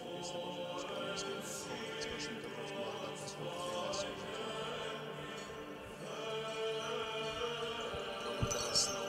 Христе Боже наш, kao i smije pomoć spašnika kroz blagodat svog Tebe svog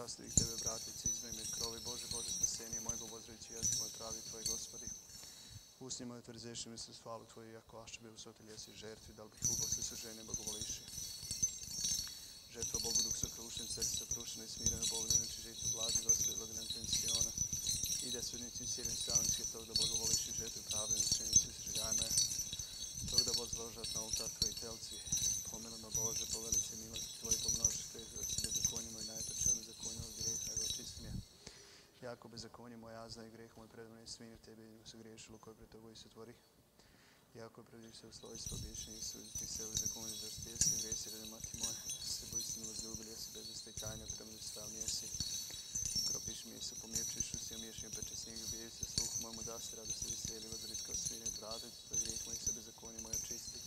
I nečastivih Tebe bratice, izmej krovi Bože, Bože spasenje mojega obozreći jezik moj pravi Tvoj Gospodi. Usni moje tvrzeši mi se svalu Tvoju, jako ašće bi usotelj jesi žertvi, da li bih ubo se suženje bogovoliši. Žrtva Bogu duh sakrušen, srce sakrušeno i smireno, Bog ne neči žiti blaži, Gospodi, blagodan tensiona. Ide sudnici siren savinske, tog da bogovoliši žrtvu pravde, učenju se sržajme. Tog da bozložat na oltar Tvoji telci, pomenoma Bože, po velice milosti Tvoji pomnoži Jako bezakonje moj jazna i greh moj pred mene svim tebi se griješilo koje pred togo i se tvori. Jako pred se u slojstvo bješnje i suditi se u zakonje za stije se gresi rede mati moje. Se bo istinu возлюбili, se bez istekanja prema stav mjesi. Kropiš mi se pomjepčiš u si omješenju peče snijeg ubijaju se sluh mojemu da se rado se veseli vazrit kao svine bradec, tvoj grijeh moj se bezakonje moje čisti.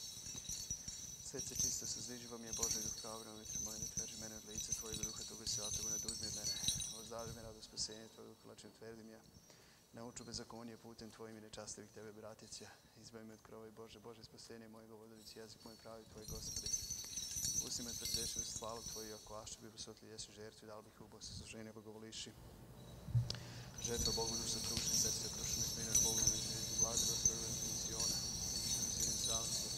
Srce čisto se zdiživa mi je Bože duh pravi na unutra moje, ne tveži mene od lica Tvojega duha Toga svjatoga, ne oduzmi od mene. Ozdavi me rado spasenje Tvojeg duha, lačim tvrdi mi ja. Nauču bezakonje putem Tvojim i nečastivih Tebe bratića. Izbavi me od krova i Bože, Bože spasenje mojega vodolici, jezik moj pravi Tvoj Gospodi. Pusti me tvrdeši u stvalu Tvoju, ako ašće bi posotli jesi žertvi, da li bih ubo se suženje bogovoliši. Žrtva Bogu duh sakrušen, srce sakrušen, smiren Bogu ne izmjeriti blaži, Gospodi, pensiona. Sirim savci.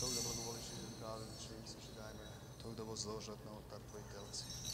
Tog da blagovoliš i pravi, čim se židajme, tog da возложат на oltar Tvoji telci.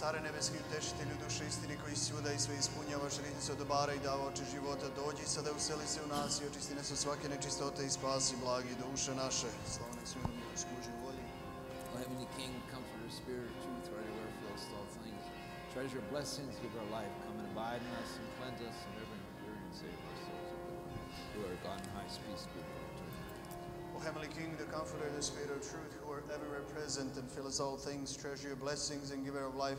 Care nebeski utešitelju duše istini koji svuda i sve ispunjavaš, riznicu od dobara i dava oči života, dođi sada useli se u nas i očisti nas od svake nečistote i spasi blagi duše. O Heavenly King, Comforter, Spirit truth, right all things. Treasure blessings, give our life, come and abide in us and cleanse us and and save our souls. Who are God in highest peace, good Lord. Heavenly King, the Comforter, the Spirit of truth, who are everywhere present and fill us all things, treasure your blessings and giver of life,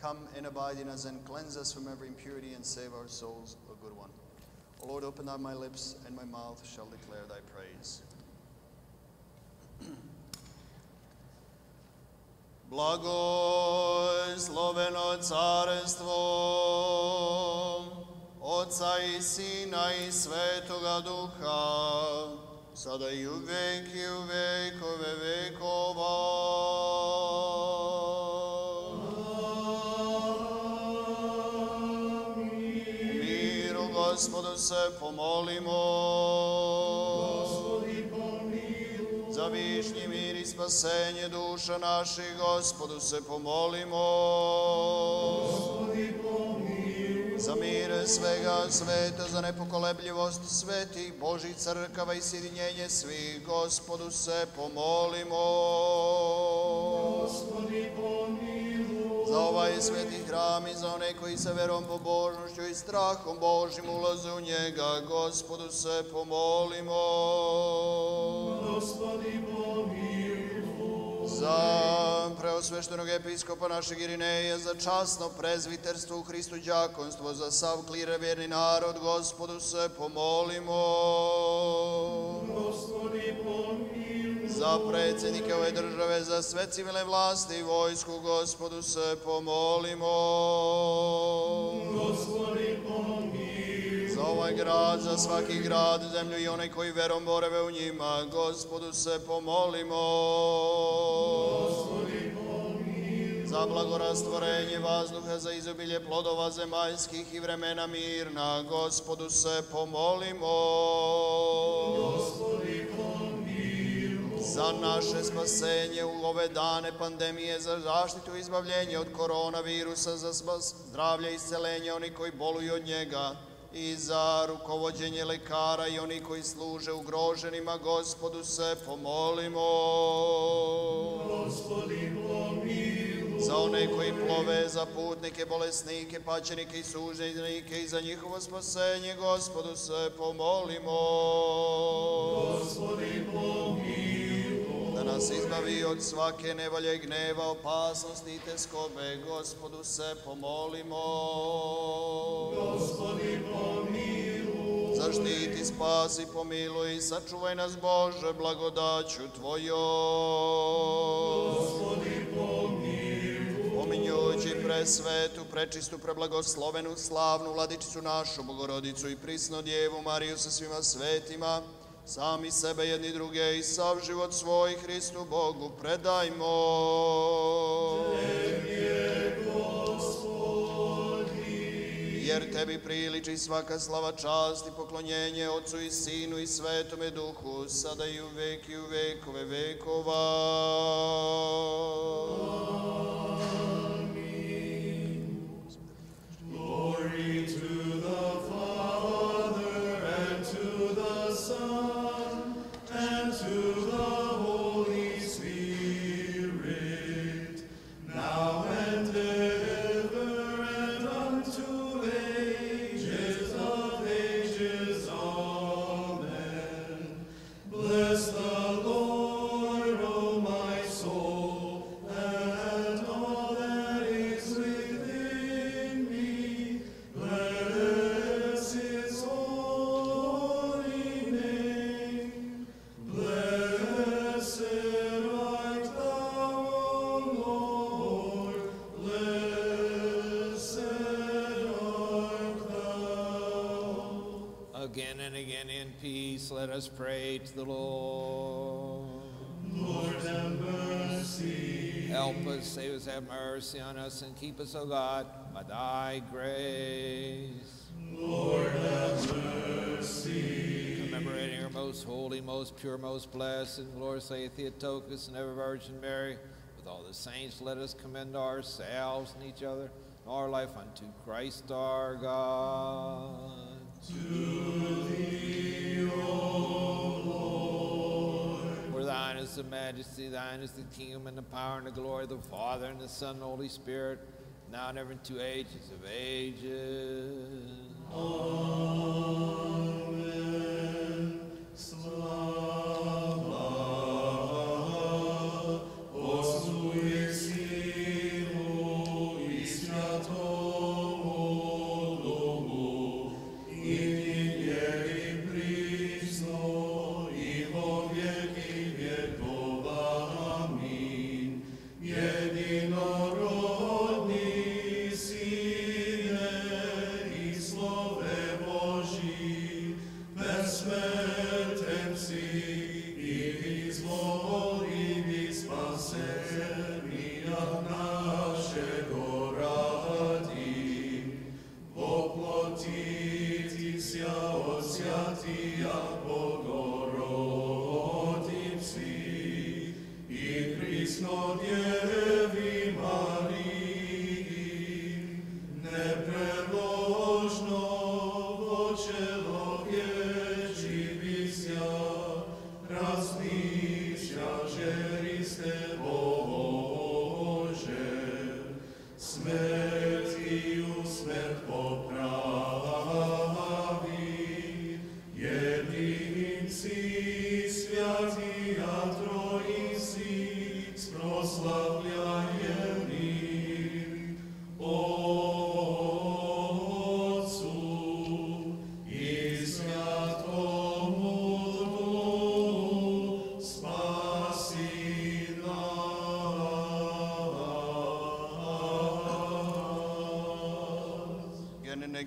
come and abide in us and cleanse us from every impurity and save our souls, O good one. O Lord, open up my lips, and my mouth shall declare thy praise. Blagosloveno carstvo sada i uvek i u vekove vekova. Miru gospodu se pomolimo. Za višnji mir i spasenje duša naših gospodu se pomolimo. Mir svega sveta, za nepokolebljivost svetih Božih crkava i sjedinjenje svih gospodu se pomolimo. Za ovaj sveti hram i za one koji se verom, pobožnošću i strahom Božim ulaze u njega, gospodu se pomolimo. Gospodi pomiluj. Za preosveštenog episkopa našeg Irineja, za časno prezviterstvo u Hristu đakonstvo, za sav klire vjerni narod, gospodu se pomolimo. Gospodi pomiluj. Za predsjednike ove države, za sve civilne vlasti i vojsku, gospodu se pomolimo. Gospodi pomiluj. Za ovaj grad, za svaki grad, zemlju i onaj koji verom boreve u njima, gospodu se pomolimo. Gospodi. Za blagorastvorenje vazduha, za izobilje plodova zemaljskih i vremena mirna, gospodu se pomolimo. Gospodi pomiluj. Za naše spasenje u ove dane pandemije, za zaštitu i izbavljenje od koronavirusa, za spas- zdravlje i iscelenje oni koji boluju od njega i za rukovođenje lekara i oni koji služe ugroženima, gospodu se pomolimo. Gospodi pomiluj. Za one koji plove, za putnike, bolesnike, paćenike i suženike i za njihovo spasenje, gospodu se pomolimo. Gospodi pomiluj. Da nas izbavi od svake nevolje i gneva, opasnosti i teskobe, gospodu se pomolimo. Gospodi pomiluj. Zaštiti, spasi, pomiluj i sačuvaj nas, Bože, blagodaću Tvojom. Gospodi pomiluj. Pominjući presvetu, prečistu, preblagoslovenu, slavnu vladičicu našu, Bogorodicu i prisno Djevu Mariju sa svima svetima, sami sebe jedni druge i sav život svoj Hristu Bogu predajmo. Jer tebi priliči svaka slava, čast i poklonjenje Otcu i Sinu i Svetome Duhu, sada i u vek i u vekove vekova. Glory to and in peace, let us pray to the Lord. Lord, have mercy. Help us, save us, have mercy on us, and keep us, O God, by thy grace. Lord, have mercy. Commemorating our most holy, most pure, most blessed, and glorious Theotokos and ever Virgin Mary, with all the saints, let us commend ourselves and each other and our life unto Christ our God. For thine is the majesty, thine is the kingdom, and the power, and the glory of the Father, and the Son, and the Holy Spirit, now and ever into ages of ages. Amen.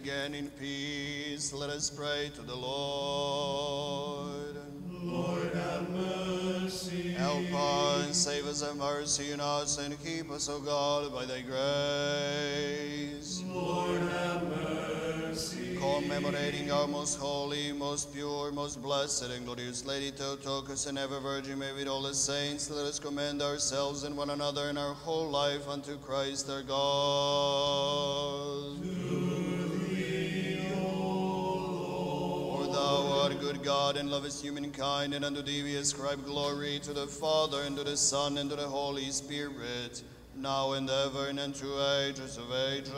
Again in peace, let us pray to the Lord. Lord have mercy. Help us, save us, have mercy on us, and keep us, O God, by thy grace. Lord have mercy. Commemorating our most holy, most pure, most blessed, and glorious Lady Theotokos and ever Virgin Mary with all the saints, let us commend ourselves and one another and our whole life unto Christ our God. Good God and lovest humankind, and unto thee we ascribe glory to the Father, and to the Son, and to the Holy Spirit, now and ever, and unto ages of ages.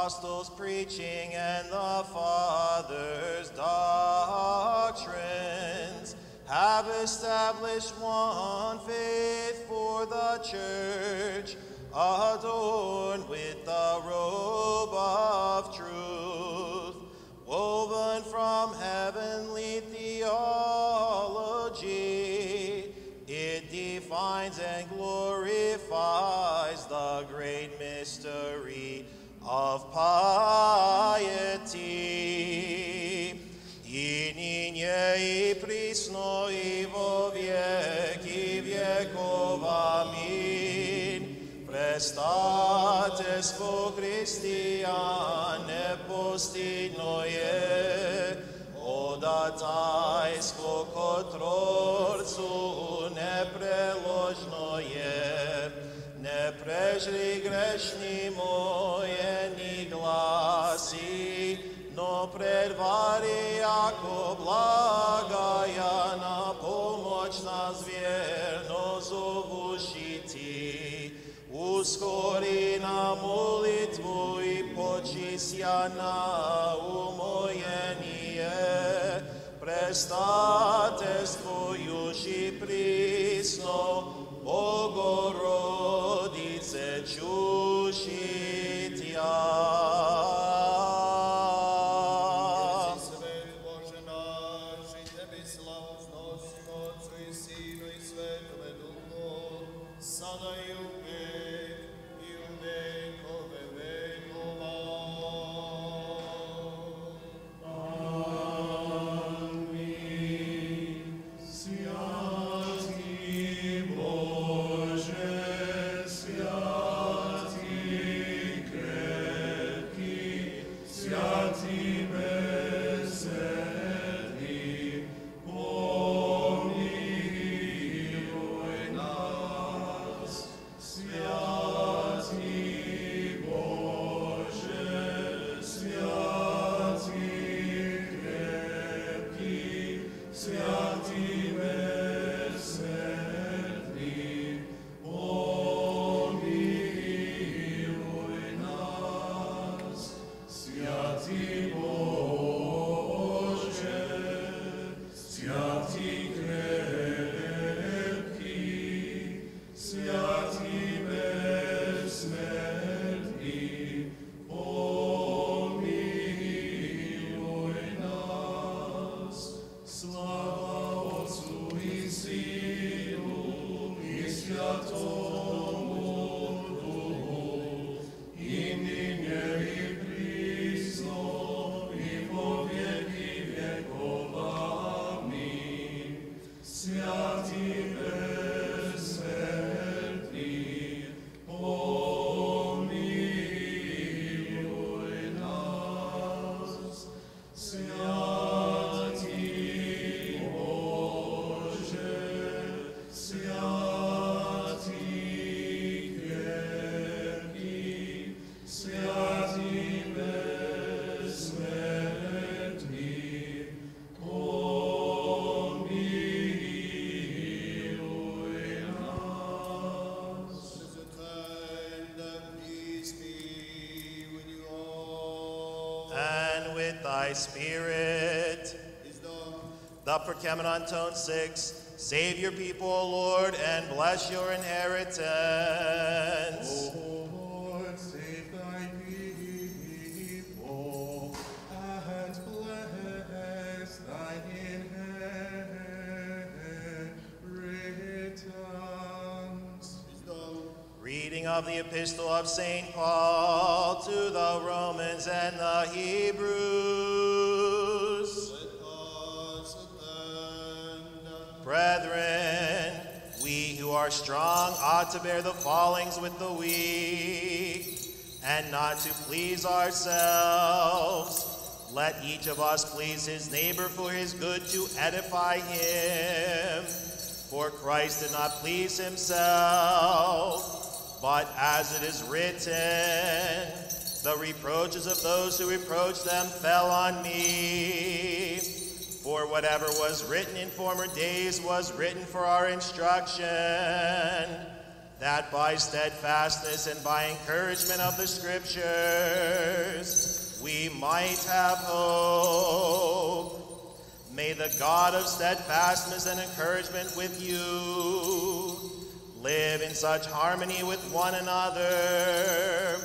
Apostles' preaching and the fathers' Nana. The Prokeimenon tone 6. Save your people, O Lord, and bless your inheritance. Lord, save thy people, and bless thine inheritance. Reading of the Epistle of St. Paul ought to bear the fallings with the weak, and not to please ourselves. Let each of us please his neighbor for his good to edify him. For Christ did not please himself, but as it is written, the reproaches of those who reproached them fell on me. For whatever was written in former days was written for our instruction, that by steadfastness and by encouragement of the Scriptures we might have hope. May the God of steadfastness and encouragement with you live in such harmony with one another,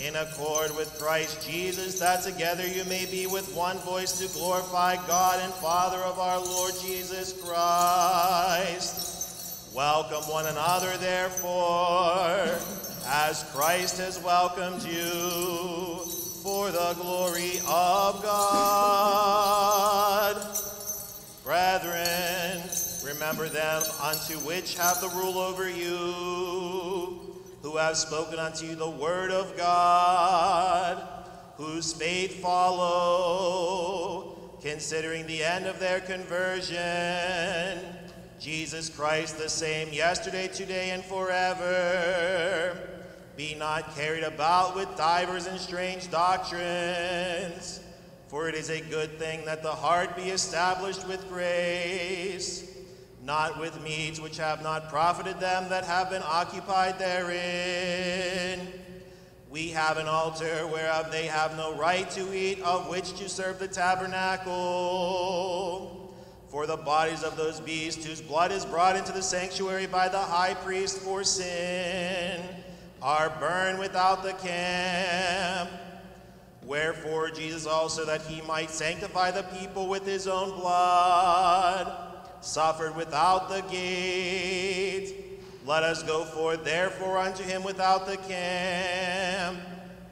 in accord with Christ Jesus, that together you may be with one voice to glorify God and Father of our Lord Jesus Christ. Welcome one another, therefore, as Christ has welcomed you, for the glory of God. Brethren, remember them unto which have the rule over you, who have spoken unto you the word of God, whose faith follow, considering the end of their conversion, Jesus Christ the same yesterday, today, and forever. Be not carried about with divers and strange doctrines. For it is a good thing that the heart be established with grace, not with meats which have not profited them that have been occupied therein. We have an altar whereof they have no right to eat, of which to serve the tabernacle. For the bodies of those beasts whose blood is brought into the sanctuary by the high priest for sin are burned without the camp. Wherefore Jesus also, that he might sanctify the people with his own blood, suffered without the gate. Let us go forth therefore unto him without the camp,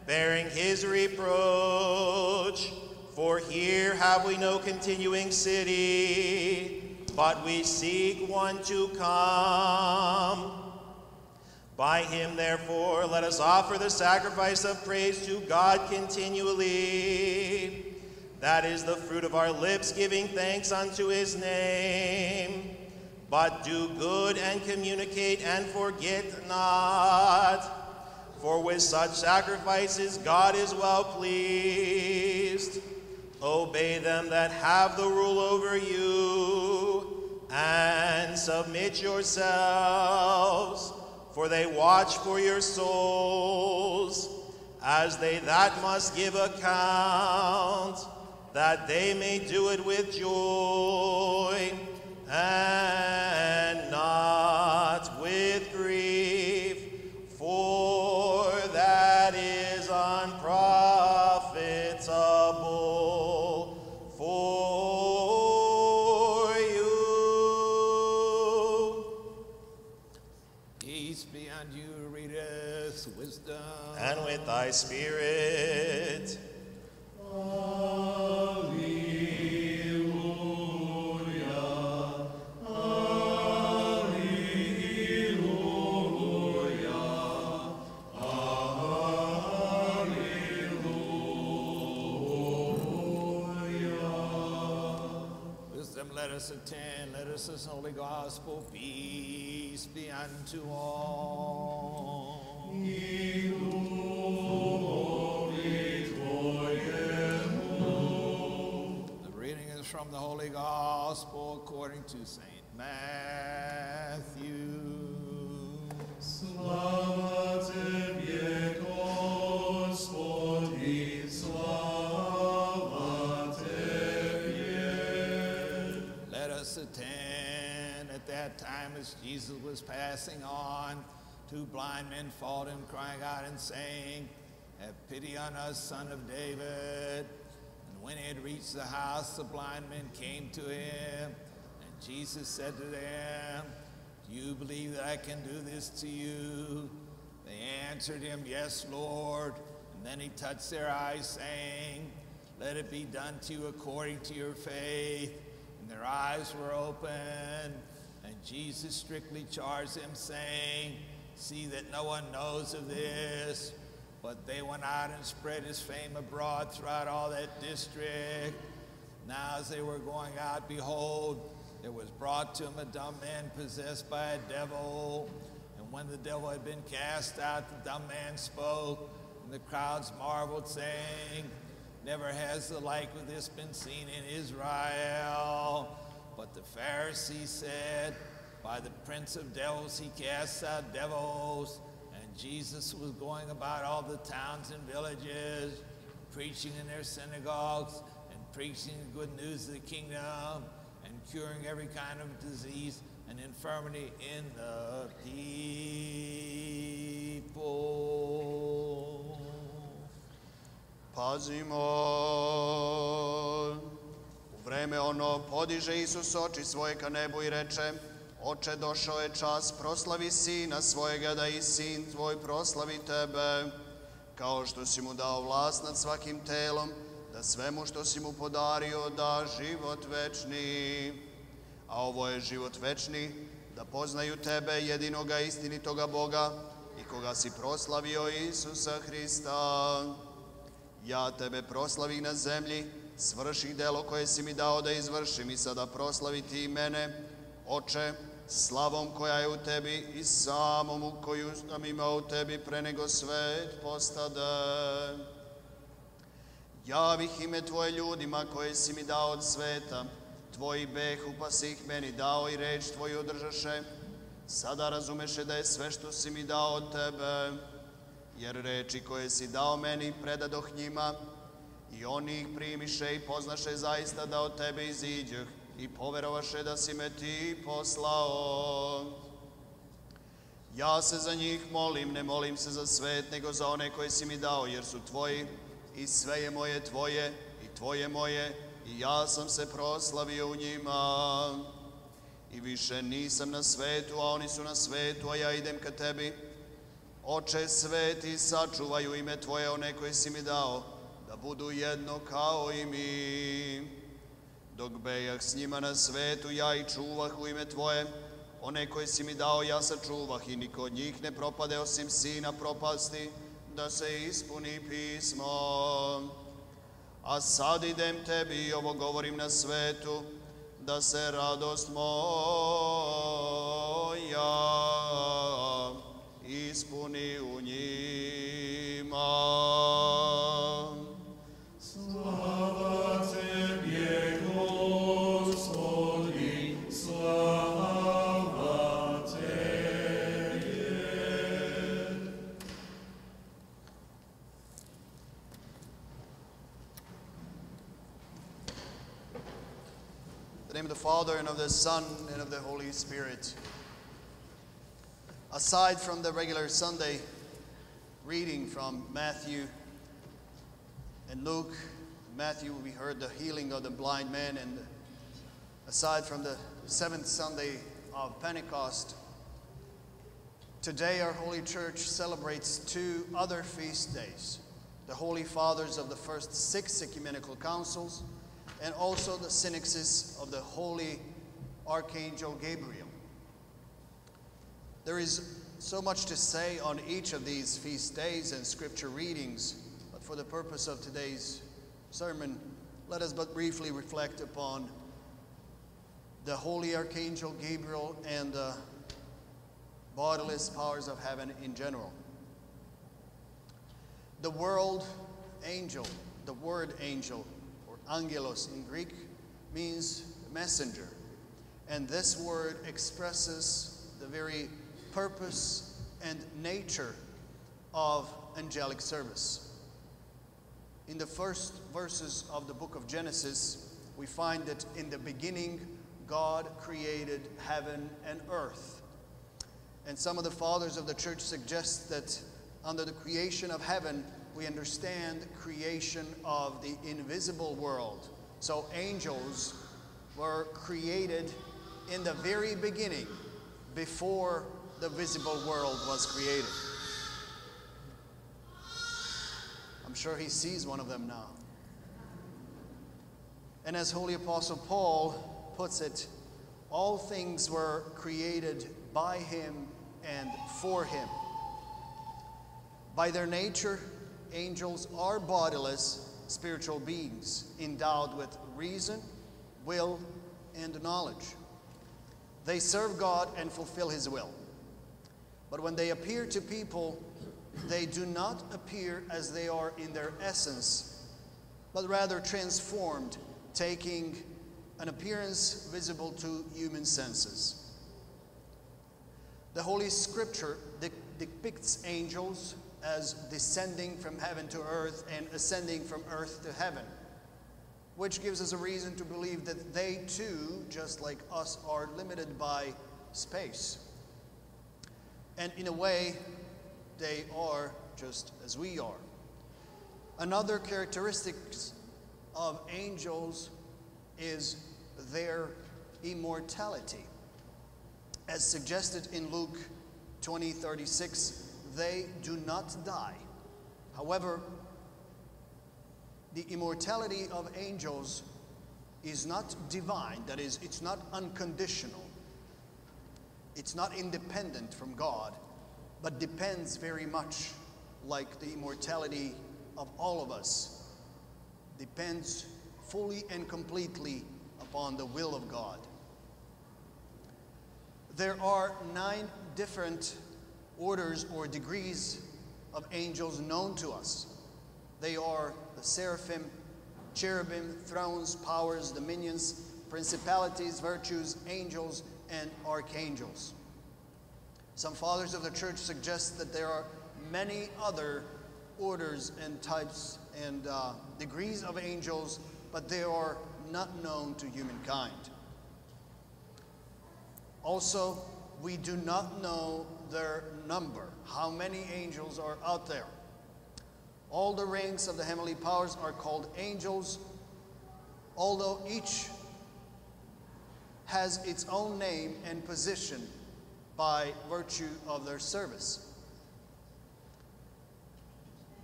bearing his reproach. For here have we no continuing city, but we seek one to come. By him, therefore, let us offer the sacrifice of praise to God continually. That is the fruit of our lips, giving thanks unto his name. But do good and communicate and forget not. For with such sacrifices God is well pleased. Obey them that have the rule over you, and submit yourselves for they watch for your souls, as they that must give account, that they may do it with joy and not with grief, and with thy spirit. let us attend, let us listen to Holy Gospel. Peace be unto all. The from the Holy Gospel according to St. Matthew. Slava Tebie, Gospodi, slava Let us attend. At that time, as Jesus was passing on, two blind men followed him, crying out and saying, Have pity on us, son of David. When he had reached the house, the blind men came to him. And Jesus said to them, Do you believe that I can do this to you? They answered him, Yes, Lord. And then he touched their eyes, saying, Let it be done to you according to your faith. And their eyes were opened. And Jesus strictly charged them, saying, See that no one knows of this. But they went out and spread his fame abroad throughout all that district. Now, as they were going out, behold, there was brought to him a dumb man possessed by a devil. And when the devil had been cast out, the dumb man spoke, and the crowds marveled, saying, Never has the like of this been seen in Israel. But the Pharisees said, By the prince of devils he casts out devils. Jesus was going about all the towns and villages, preaching in their synagogues, and preaching the good news of the kingdom, and curing every kind of disease and infirmity in the people. Pazimo. U vreme ono podiže Isus oči svoje ka nebu i reče, Oče, došao je čas, proslavi sina svojega, da i sin tvoj proslavi tebe, kao što si mu dao vlast nad svakim telom, da svemu što si mu podario da život večni. A ovo je život večni, da poznaju tebe, jedinoga istinitoga Boga i koga si proslavio Isusa Hrista. Ja tebe proslavim na zemlji, svrših delo koje si mi dao da izvršim i sada proslavi ti mene, Oče, slavom koja je u tebi i samomu koju sam imao u tebi pre nego svet postade. Javih ime Tvoje ljudima koje si mi dao od sveta, Tvoji behu pa si ih meni dao i reč Tvoju održaše. Sada razumeše da je sve što si mi dao od Tebe, jer reči koje si dao meni predadoh njima i oni ih primiše i poznaše zaista da od Tebe iziđeh i poverovaše da si me Ti poslao. Ja se za njih molim, ne molim se za svet, nego za one koje si mi dao, jer su Tvoji i sve je moje Tvoje i Tvoje moje i ja sam se proslavio u njima. I više nisam na svetu, a oni su na svetu, a ja idem ka Tebi. Oče sveti, sačuvaj u ime Tvoje one koje si mi dao, da budu jedno kao i mi. Dok bejah s njima na svetu, ja i čuvah u ime Tvoje, one koje si mi dao, ja sačuvah i niko od njih ne propade osim sina propasti, da se ispuni pismo. A sad idem Tebi i ovo govorim na svetu, da se radost moja ispuni u Father, and of the Son, and of the Holy Spirit. Aside from the regular Sunday reading from Matthew and Luke, Matthew, we heard the healing of the blind man, and aside from the seventh Sunday of Pentecost, today our Holy Church celebrates two other feast days the Holy Fathers of the first six ecumenical councils, and also the synaxis of the Holy Archangel Gabriel. There is so much to say on each of these feast days and scripture readings, but for the purpose of today's sermon, let us but briefly reflect upon the holy archangel Gabriel and the bodiless powers of heaven in general. The world angel, the word angel, angelos in Greek, means messenger. And this word expresses the very purpose and nature of angelic service. In the first verses of the book of Genesis, we find that in the beginning, God created heaven and earth. And some of the fathers of the church suggest that under the creation of heaven, we understand creation of the invisible world. So angels were created in the very beginning, before the visible world was created. I'm sure he sees one of them now. And as Holy Apostle Paul puts it, all things were created by him and for him. By their nature, angels are bodiless spiritual beings endowed with reason, will, and knowledge. They serve God and fulfill His will. But when they appear to people, they do not appear as they are in their essence, but rather transformed, taking an appearance visible to human senses. The Holy Scripture de- depicts angels as descending from heaven to earth and ascending from earth to heaven, which gives us a reason to believe that they too, just like us, are limited by space. And in a way, they are just as we are. Another characteristic of angels is their immortality. As suggested in Luke 20 36, they do not die. However, the immortality of angels is not divine, that is, it's not unconditional, it's not independent from God, but depends very much like the immortality of all of us, depends fully and completely upon the will of God. There are nine different orders or degrees of angels known to us. They are the seraphim, cherubim, thrones, powers, dominions, principalities, virtues, angels, and archangels. Some fathers of the church suggest that there are many other orders and types and uh, degrees of angels, but they are not known to humankind. Also, we do not know their number, how many angels are out there. All the ranks of the heavenly powers are called angels, although each has its own name and position by virtue of their service.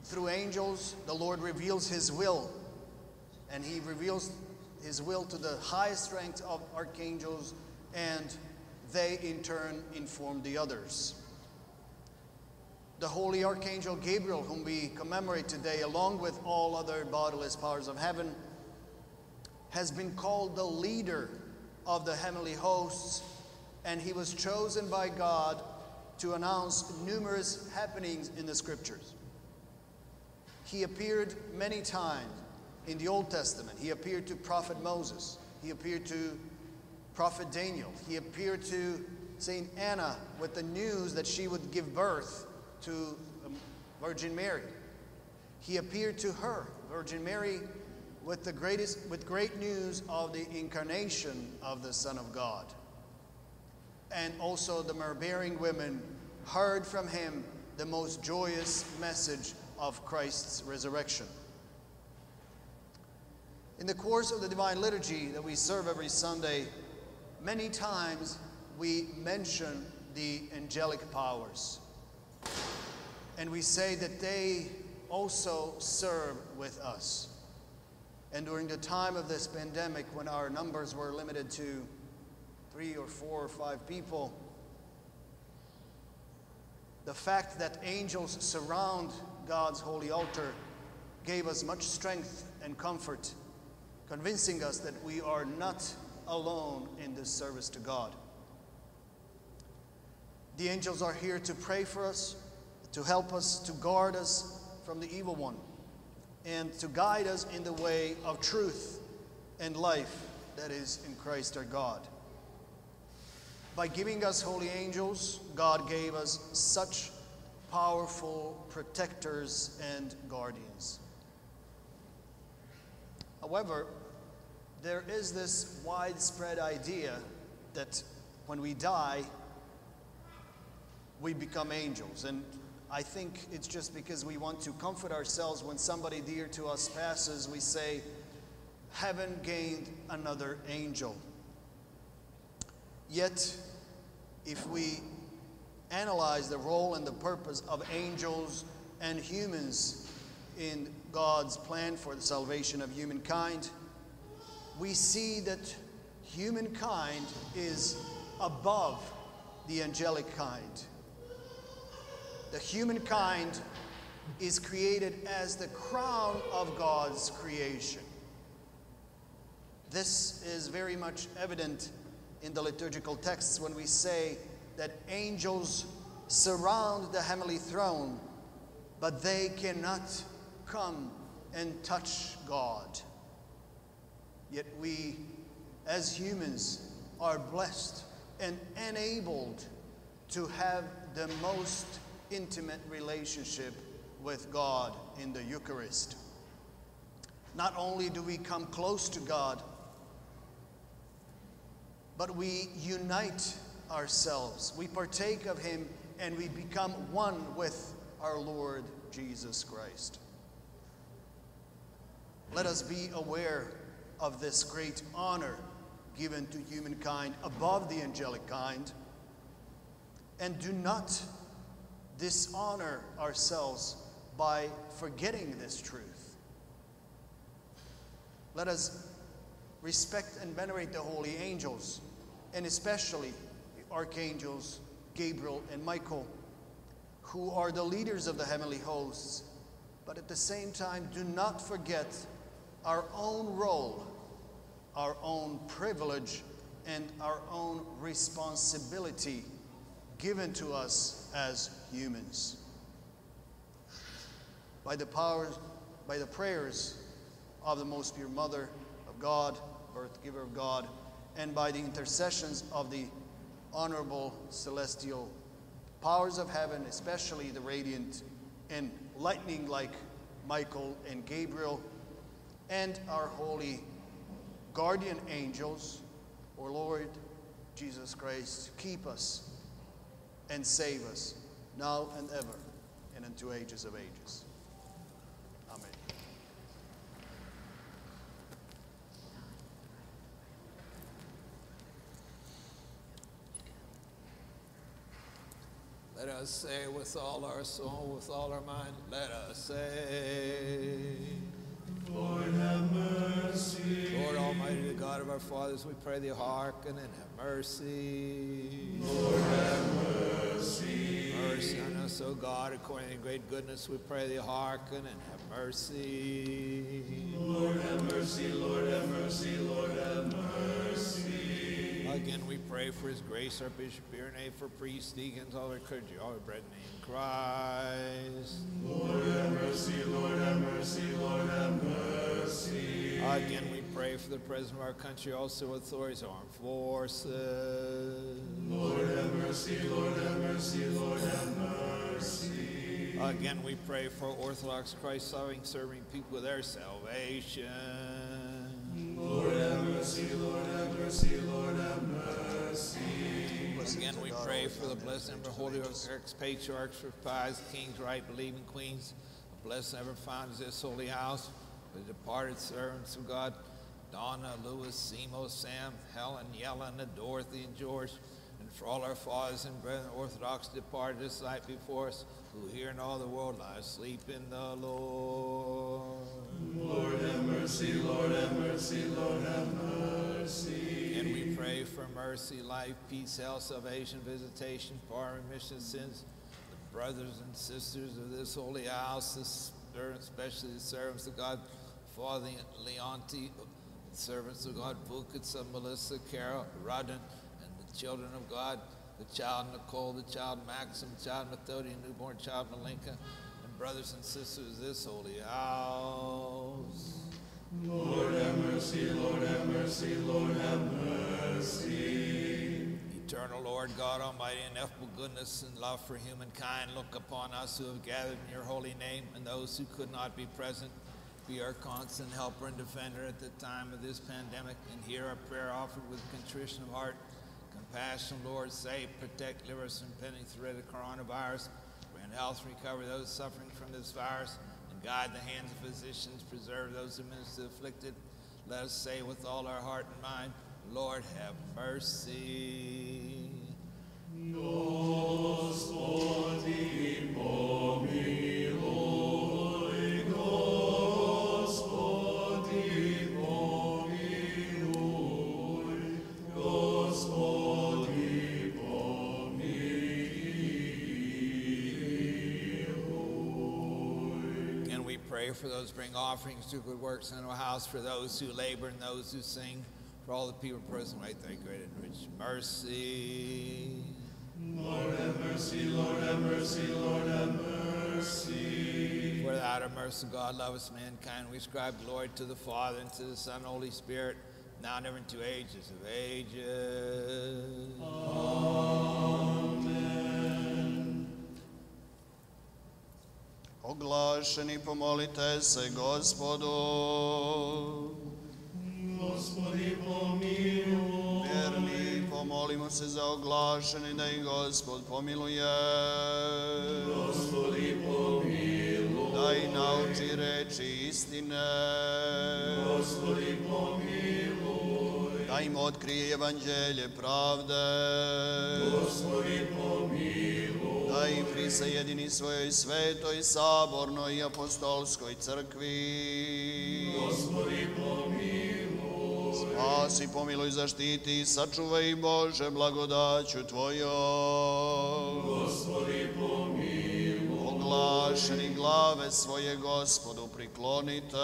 Through angels, the Lord reveals His will, and He reveals His will to the highest ranks of archangels, and they in turn inform the others. The holy archangel Gabriel, whom we commemorate today, along with all other bodiless powers of heaven, has been called the leader of the heavenly hosts, and he was chosen by God to announce numerous happenings in the scriptures. He appeared many times in the Old Testament. He appeared to prophet Moses. He appeared to prophet Daniel. He appeared to St. Anna with the news that she would give birth to Virgin Mary. He appeared to her, Virgin Mary, with the greatest with great news of the incarnation of the Son of God. And also the myrrh-bearing women heard from him the most joyous message of Christ's resurrection. In the course of the Divine Liturgy that we serve every Sunday, many times we mention the angelic powers. And we say that they also serve with us. And during the time of this pandemic, when our numbers were limited to three or four or five people, the fact that angels surround God's holy altar gave us much strength and comfort, convincing us that we are not alone in this service to God. The angels are here to pray for us, to help us, to guard us from the evil one, and to guide us in the way of truth and life that is in Christ our God. By giving us holy angels, God gave us such powerful protectors and guardians. However, there is this widespread idea that when we die, we become angels. And I think it's just because we want to comfort ourselves when somebody dear to us passes, we say, Heaven gained another angel. Yet, if we analyze the role and the purpose of angels and humans in God's plan for the salvation of humankind, we see that humankind is above the angelic kind. The humankind is created as the crown of God's creation. This is very much evident in the liturgical texts when we say that angels surround the heavenly throne, but they cannot come and touch God. Yet we, as humans, are blessed and enabled to have the most intimate relationship with God in the Eucharist. Not only do we come close to God, but we unite ourselves. We partake of Him and we become one with our Lord Jesus Christ. Let us be aware of this great honor given to humankind above the angelic kind and do not dishonor ourselves by forgetting this truth. Let us respect and venerate the holy angels, and especially the archangels Gabriel and Michael, who are the leaders of the heavenly hosts. But at the same time, do not forget our own role, our own privilege, and our own responsibility given to us as humans. By the power, by the prayers of the most pure Mother of God, birth giver of God, and by the intercessions of the honorable celestial powers of heaven, especially the radiant and lightning like Michael and Gabriel, and our holy guardian angels, O Lord Jesus Christ, keep us and save us now and ever and unto ages of ages. Amen. Let us say with all our soul, with all our mind, let us say, Lord have mercy. Lord Almighty, the God of our fathers, we pray thee hearken and have mercy. Lord have mercy. Mercy on us, O God, according to thy great goodness, we pray thee hearken and have mercy. Lord have mercy. Lord have mercy. Lord have mercy. Again, we pray for his grace, our Bishop Irinej, for priests, deacons, all our clergy, all our brethren in Christ. Lord have mercy. Lord have mercy. Lord have mercy. Again, pray for the president of our country, also authorities, armed forces. Lord have mercy. Lord have mercy. Lord have mercy. Again, we pray for Orthodox Christ-loving, serving people with their salvation. Lord have mercy. Lord have mercy. Lord have mercy. Again, we pray for the blessed and holy ex-patriarchs, for pious kings, right believing queens, blessed ever found in this holy house, the departed servants of God, Donna, Louis, Simo, Sam, Helen, Yelena, Dorothy, and George, and for all our fathers and brethren, Orthodox departed this night before us, who here in all the world lie asleep in the Lord. Lord have mercy. Lord have mercy. Lord have mercy. And we pray for mercy, life, peace, health, salvation, visitation, pardon, remission of sins, the brothers and sisters of this holy house, especially the servants of God, Father Leonti, servants of God, Vukica, Melissa, Carol, Rodden, and the children of God, the child Nicole, the child Maxim, the child Methodian, newborn child Malinka, and brothers and sisters of this holy house. Lord have mercy, Lord have mercy, Lord have mercy. Eternal Lord God Almighty, ineffable goodness and love for humankind, look upon us who have gathered in your holy name and those who could not be present. Be our constant helper and defender at the time of this pandemic, and hear our prayer offered with contrition of heart. Compassion, Lord, save, protect, deliver us from pending threat of coronavirus. Grant health, recover those suffering from this virus, and guide the hands of physicians, preserve those who minister the afflicted. Let us say with all our heart and mind, Lord, have mercy. And we pray for those who bring offerings to good works in our house, for those who labor and those who sing, for all the people present, wait thy great and rich mercy. Lord have mercy, Lord have mercy, Lord have mercy. For of mercy, God loveth mankind. We ascribe glory to the Father and to the Son Holy Spirit, now and ever into ages of ages. Oglašeni pomolite se gospodu. Gospodi pomiluj. Vjerni, pomolimo se za oglašeni da ih gospod pomiluje. Gospodi pomiluj. Da ih nauči reči istine. Gospodi pomiluj. Da im otkrije evanđelje pravde. Gospodi pomiluj. Da ih prisajedini svojoj svetoj, sabornoj i apostolskoj crkvi. Gospodi pomiluj. Spasi, pomiluj, zaštiti i sačuvaj Bože blagodaću Tvojom. Gospodi pomiluj. Oglašeni glave svoje gospodu priklonite.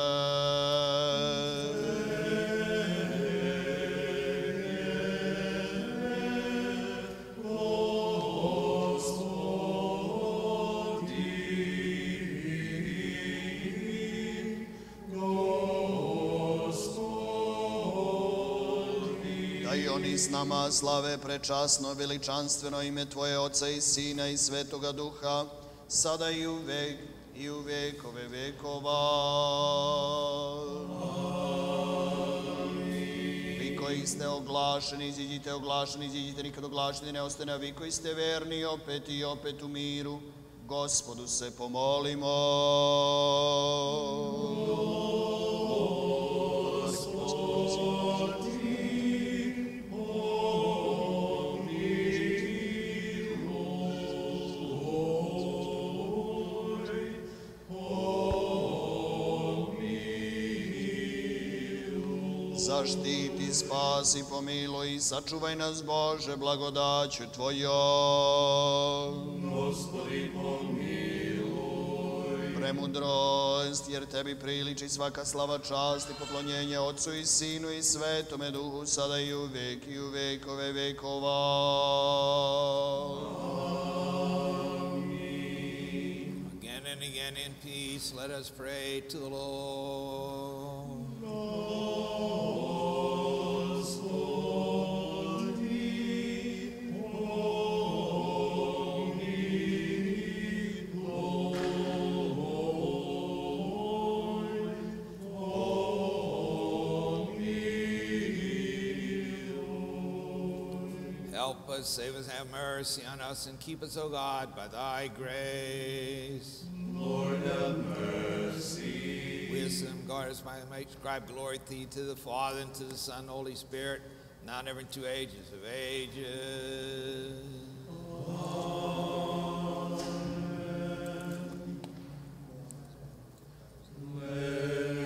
Da s nama slave prečasno veličanstveno ime Tvoje Oca i Sina i Svetoga Duha, sada i uvek i u vekove vekova. Vi koji ste oglašeni, iziđite oglašeni, iziđite nikad oglašeni, ne ostane, a vi koji ste verni, opet i opet u miru, Gospodu se pomolimo. Zaštiti, spasi, pomiluj i sačuvaj nas Bože blagodaću Tvojom. Gospodi pomiluj. Premudrost, jer Tebi priliči svaka slava, čast i poklonjenje Otcu i Sinu i Svetome Duhu, sada i uvek i u vekove vekova. Again and again in peace, let us pray to the Lord. Us, save us, have mercy on us, and keep us, O God, by thy grace. Lord have mercy. Wisdom, assume, God, as my make ascribe glory to thee, to the Father, and to the Son, and Holy Spirit, now and ever into ages of ages. Let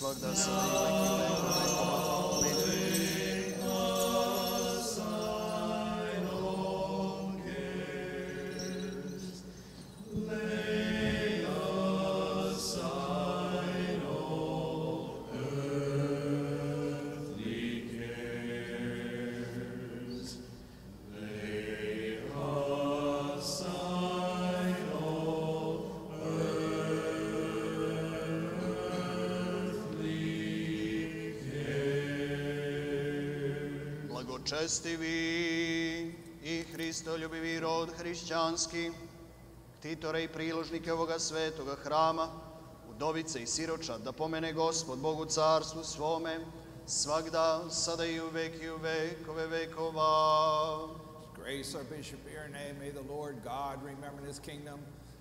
blagoslovite gospoda svakda, sada Blagočestivi i Hristoljubivi rod hrišćanski, titore i priložnike ovoga svetoga hrama, udovice i siroča, da pomene Gospod Bogu carstvu svome, svagda, sada i uvek i u vekove vekova. Grace our Bishop Irinej, may the Lord God remember his kingdom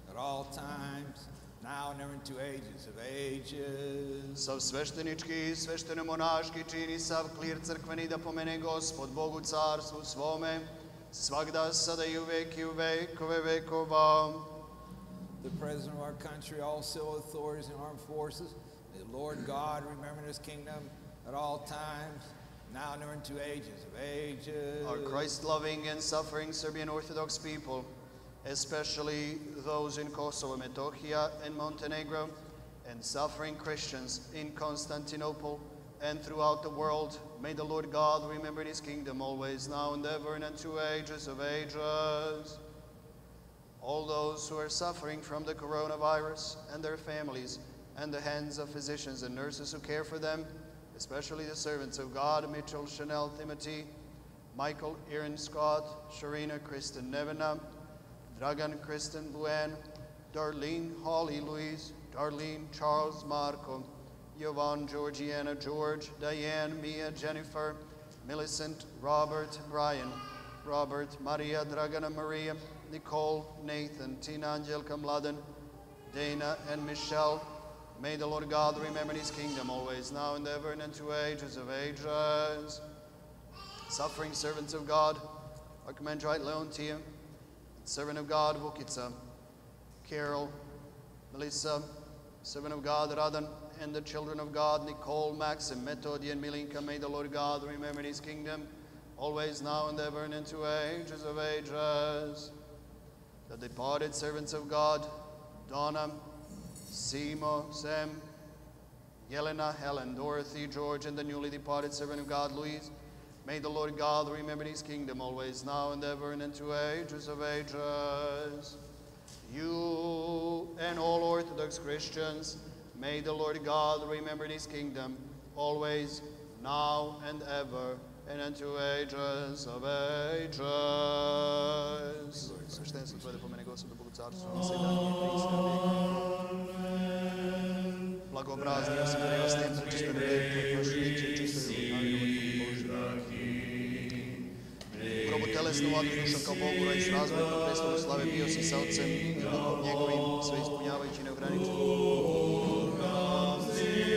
at all times, now and ever into ages of ages. Sav sveštenički i svešteno-monaški čini sav klir crkveni da pomene Gospod Bogu carstvu svome, svagda, sada i uvek i u vekove vekova. The President of our country, all civil authorities and armed forces, may the Lord God remember his kingdom at all times, now and ever into ages of ages. Our Christ loving and suffering Serbian Orthodox people, especially those in Kosovo, Metohija, and Montenegro, and suffering Christians in Constantinople and throughout the world, may the Lord God remember his kingdom always, now and ever, and unto ages of ages. All those who are suffering from the coronavirus and their families, and the hands of physicians and nurses who care for them, especially the servants of God, Mitchell, Chanel, Timothy, Michael, Aaron Scott, Sharina, Kristen Nevena, Dragan, Kristen Buen, Darlene, Holly, Louise, Darlene, Charles, Marco, Jovan, Georgiana, George, Diane, Mia, Jennifer, Millicent, Robert, Brian, Robert, Maria, Dragana, Maria, Nicole, Nathan, Tina, Angelka, Mladen, Dana, and Michelle. May the Lord God remember his kingdom always, now and ever, and into ages of ages. Suffering servants of God, I commend right now Archimandrite Leontia, servant of God, Vukica, um, Carol, Melissa, servant of God, Radan, and the children of God, Nicole, Maxim, Metodi, and Milinka. May the Lord God remember his kingdom, always, now, and ever, and into ages of ages. The departed servants of God, Donna, Simo, Sam, Yelena, Helen, Dorothy, George, and the newly departed servant of God, Louise. May the Lord God remember his kingdom always, now and ever, and into ages of ages. You and all Orthodox Christians, may the Lord God remember his kingdom always, now and ever, and unto ages of ages. Sveštenstvo tvoje da pomene Gospodu Bogu carstvo, na sve danje i prisne Blagobrazni, osiguraj vas tem, prečisto besnu vadu duša kao Bogu radiš razvoj, na prestolu slave bio si sa ocem i duhom njegovim, sve ispunjavajući neograničeno.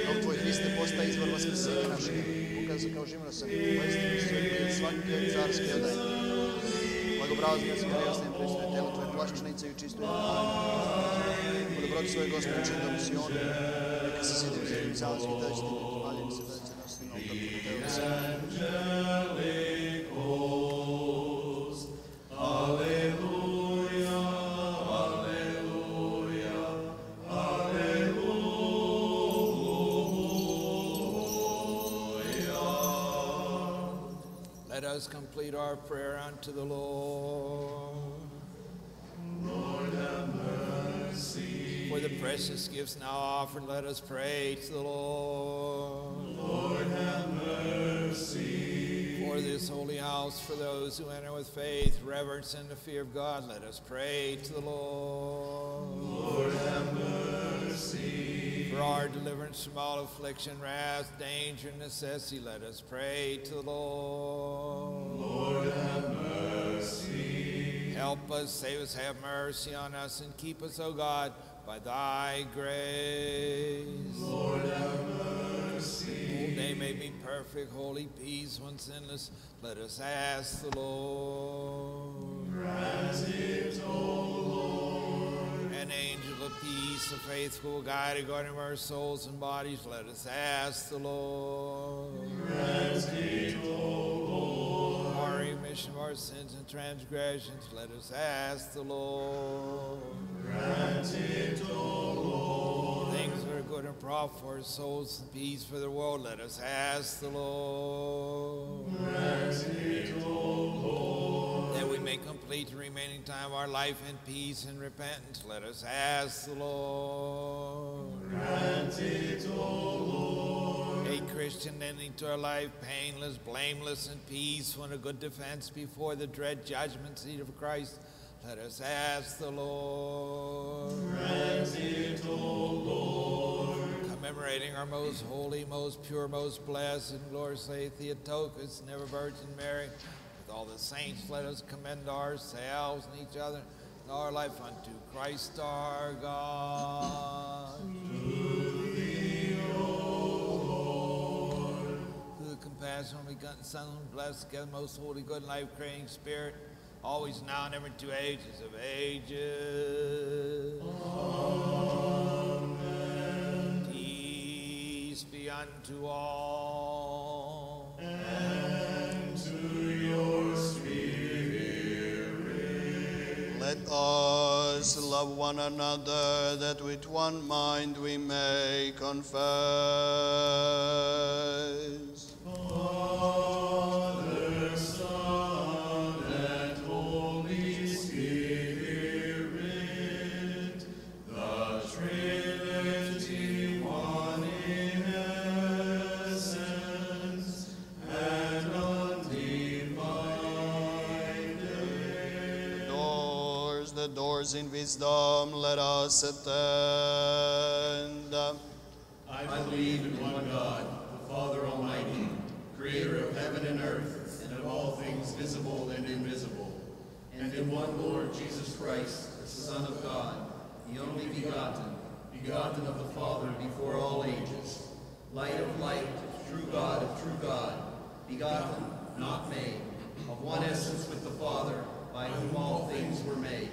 Kao tvoj Hriste postaje izvor vaskrsenja našega, ukazao kao živno sam, povestio se i svaki carski odaj. Blagobrazni nas kao jasnim predstavljaju telo tvoje plaščnice i čistu je Po dobroti svoje gospode čindom si on, neka se sjedim za ljubcalski, da ćete biti valjen se, da ćete nositi na obdaku, da ćete us complete our prayer unto the Lord. Lord have mercy. For the precious gifts now offered, let us pray to the Lord. Lord have mercy. For this holy house, for those who enter with faith, reverence, and the fear of God, let us pray to the Lord. Lord have mercy. For our deliverance from all affliction, wrath, danger, and necessity, let us pray to the Lord. Lord, have mercy. Help us, save us, have mercy on us, and keep us, O God, by thy grace. Lord, have mercy. Whole day may be perfect, holy, peace, one sinless. Let us ask the Lord. Grant it, O Lord. An angel of peace, a faithful guide, a guardian of our souls and bodies, let us ask the Lord. Grant it, O Lord. Remission of our sins and transgressions, let us ask the Lord. Grant it, O Lord. Things that are good and profitable for our souls and peace for the world, let us ask the Lord. Grant it, O Lord. That we may complete the remaining time of our life in peace and repentance, let us ask the Lord. Grant it, O Lord. A Christian ending to our life, painless, blameless, and peace, when a good defense before the dread judgment seat of Christ. Let us ask the Lord. Grant it, O Lord. Commemorating our most holy, most pure, most blessed, and glorious Theotokos, never Virgin Mary, with all the saints, let us commend ourselves and each other and our life unto Christ our God. Compassion begotten Son, blessed together, most holy, good, life creating Spirit, always now and ever to ages of ages. Amen. Peace be unto all. And to your spirit. Let us love one another, that with one mind we may confess. Wisdom, let us attend. I believe in one God, the Father Almighty, creator of heaven and earth, and of all things visible and invisible, and in one Lord Jesus Christ, the Son of God, the only begotten, begotten of the Father before all ages, light of light, true God of true God, begotten, not made, of one essence with the Father, by whom all things were made,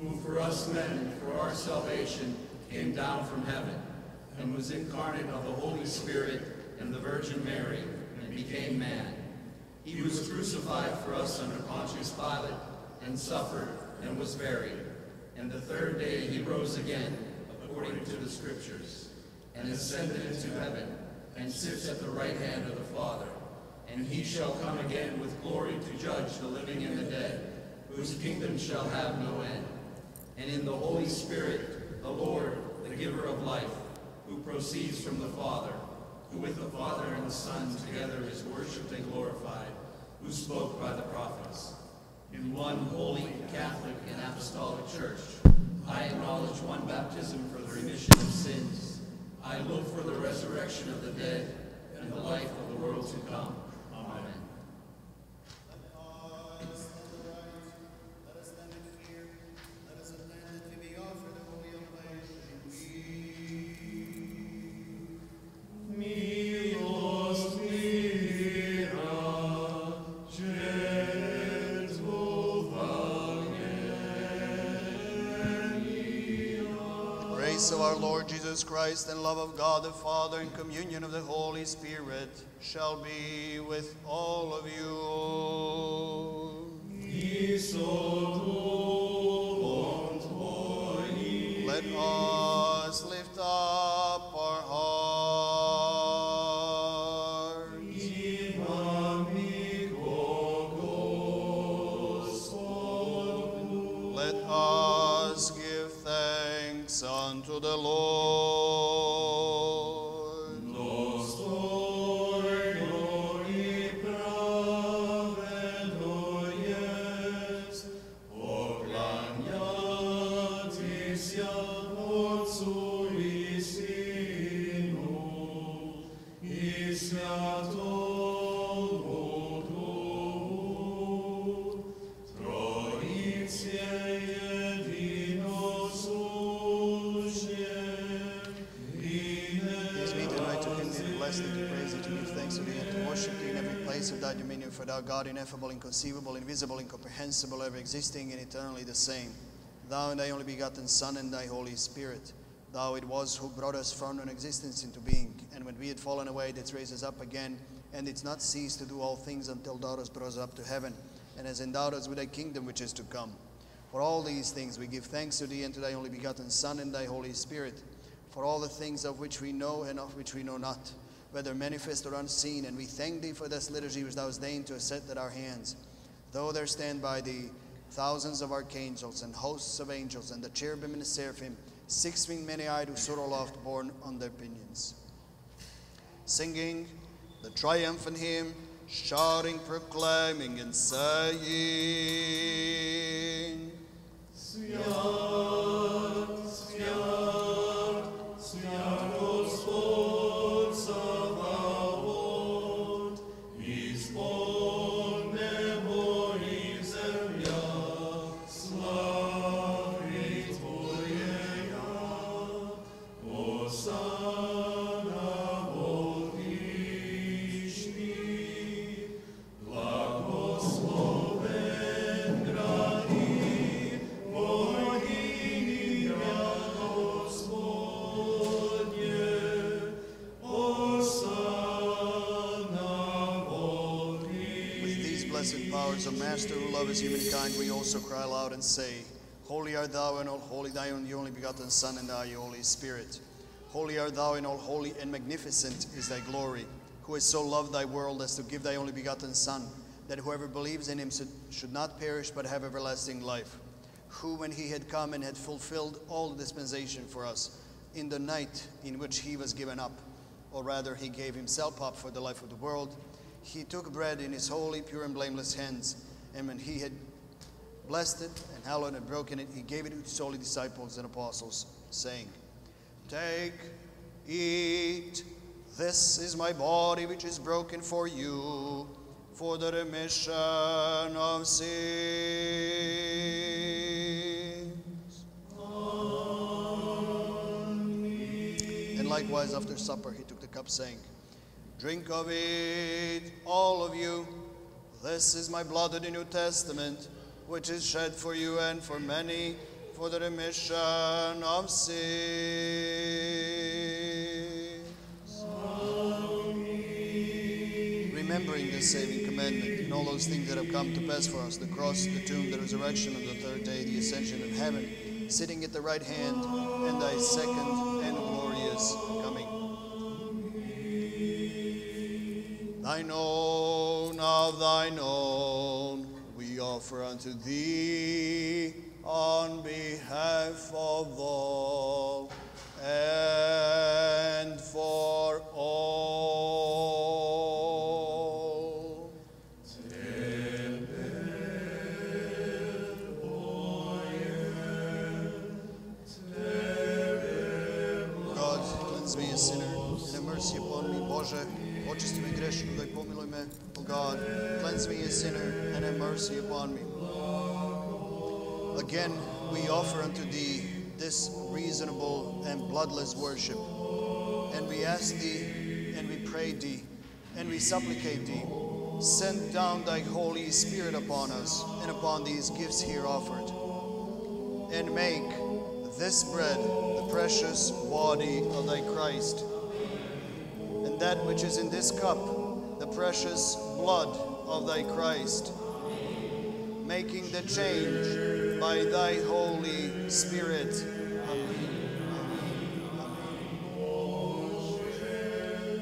who for us men, for our salvation, came down from heaven, and was incarnate of the Holy Spirit and the Virgin Mary, and became man. He was crucified for us under Pontius Pilate, and suffered, and was buried. And the third day he rose again, according to the Scriptures, and ascended into heaven, and sits at the right hand of the Father. And he shall come again with glory to judge the living and the dead, whose kingdom shall have no end. And in the Holy Spirit, the Lord, the giver of life, who proceeds from the Father, who with the Father and the Son together is worshipped and glorified, who spoke by the prophets. In one holy, Catholic, and Apostolic Church, I acknowledge one baptism for the remission of sins. I look for the resurrection of the dead and the life of the world to come. Christ and love of God the Father and communion of the Holy Spirit shall be with all of you. Let us thou God ineffable, inconceivable, invisible, incomprehensible, ever existing and eternally the same. Thou and thy only begotten Son and thy Holy Spirit. Thou it was who brought us from non-existence into being, and when we had fallen away, didst raise us up again, and didst not cease to do all things until thou hast brought us up to heaven, and hast endowed us with thy kingdom which is to come. For all these things we give thanks to thee and to thy only begotten Son and thy Holy Spirit, for all the things of which we know and of which we know not, whether manifest or unseen, and we thank thee for this liturgy which thou hast deigned to set at our hands. Though there stand by thee thousands of archangels and hosts of angels, and the cherubim and the seraphim, six-winged many-eyed who soar aloft, borne on their pinions. Singing the triumphant hymn, shouting, proclaiming, and saying, "Sion, Sion." Also cry aloud and say, Holy art thou, and all holy thy only, only begotten Son, and thy Holy Spirit. Holy art thou, and all holy and magnificent is thy glory, who has so loved thy world as to give thy only begotten Son, that whoever believes in him should, should not perish but have everlasting life. Who, when he had come and had fulfilled all the dispensation for us, in the night in which he was given up, or rather he gave himself up for the life of the world, he took bread in his holy, pure, and blameless hands, and when he had blessed it and hallowed and broken it, he gave it to his holy disciples and apostles, saying, Take, eat, this is my body which is broken for you, for the remission of sins. And likewise after supper he took the cup, saying, Drink of it, all of you. This is my blood of the New Testament, which is shed for you and for many for the remission of sins. Remembering this saving commandment and all those things that have come to pass for us the cross, the tomb, the resurrection on the third day, the ascension of heaven, sitting at the right hand, and thy second and glorious coming. Thine own of thine own offer unto thee on behalf of all mercy upon me. Again, we offer unto thee this reasonable and bloodless worship, and we ask thee, and we pray thee, and we supplicate thee, send down thy Holy Spirit upon us and upon these gifts here offered. And make this bread the precious body of thy Christ, and that which is in this cup the precious blood of thy Christ, making the change by thy Holy Spirit.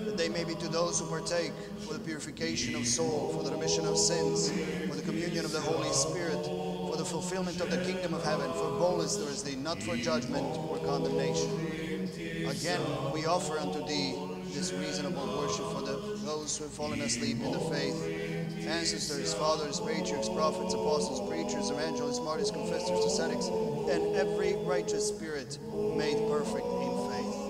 That they may be to those who partake for the purification of soul, for the remission of sins, for the communion of the Holy Spirit, for the fulfillment of the kingdom of heaven, for boldness thee, not for judgment or condemnation. Again, we offer unto thee this reasonable worship for the, those who have fallen asleep in the faith, ancestors, fathers, patriarchs, prophets, apostles, preachers, evangelists, martyrs, confessors, ascetics, and every righteous spirit made perfect in faith.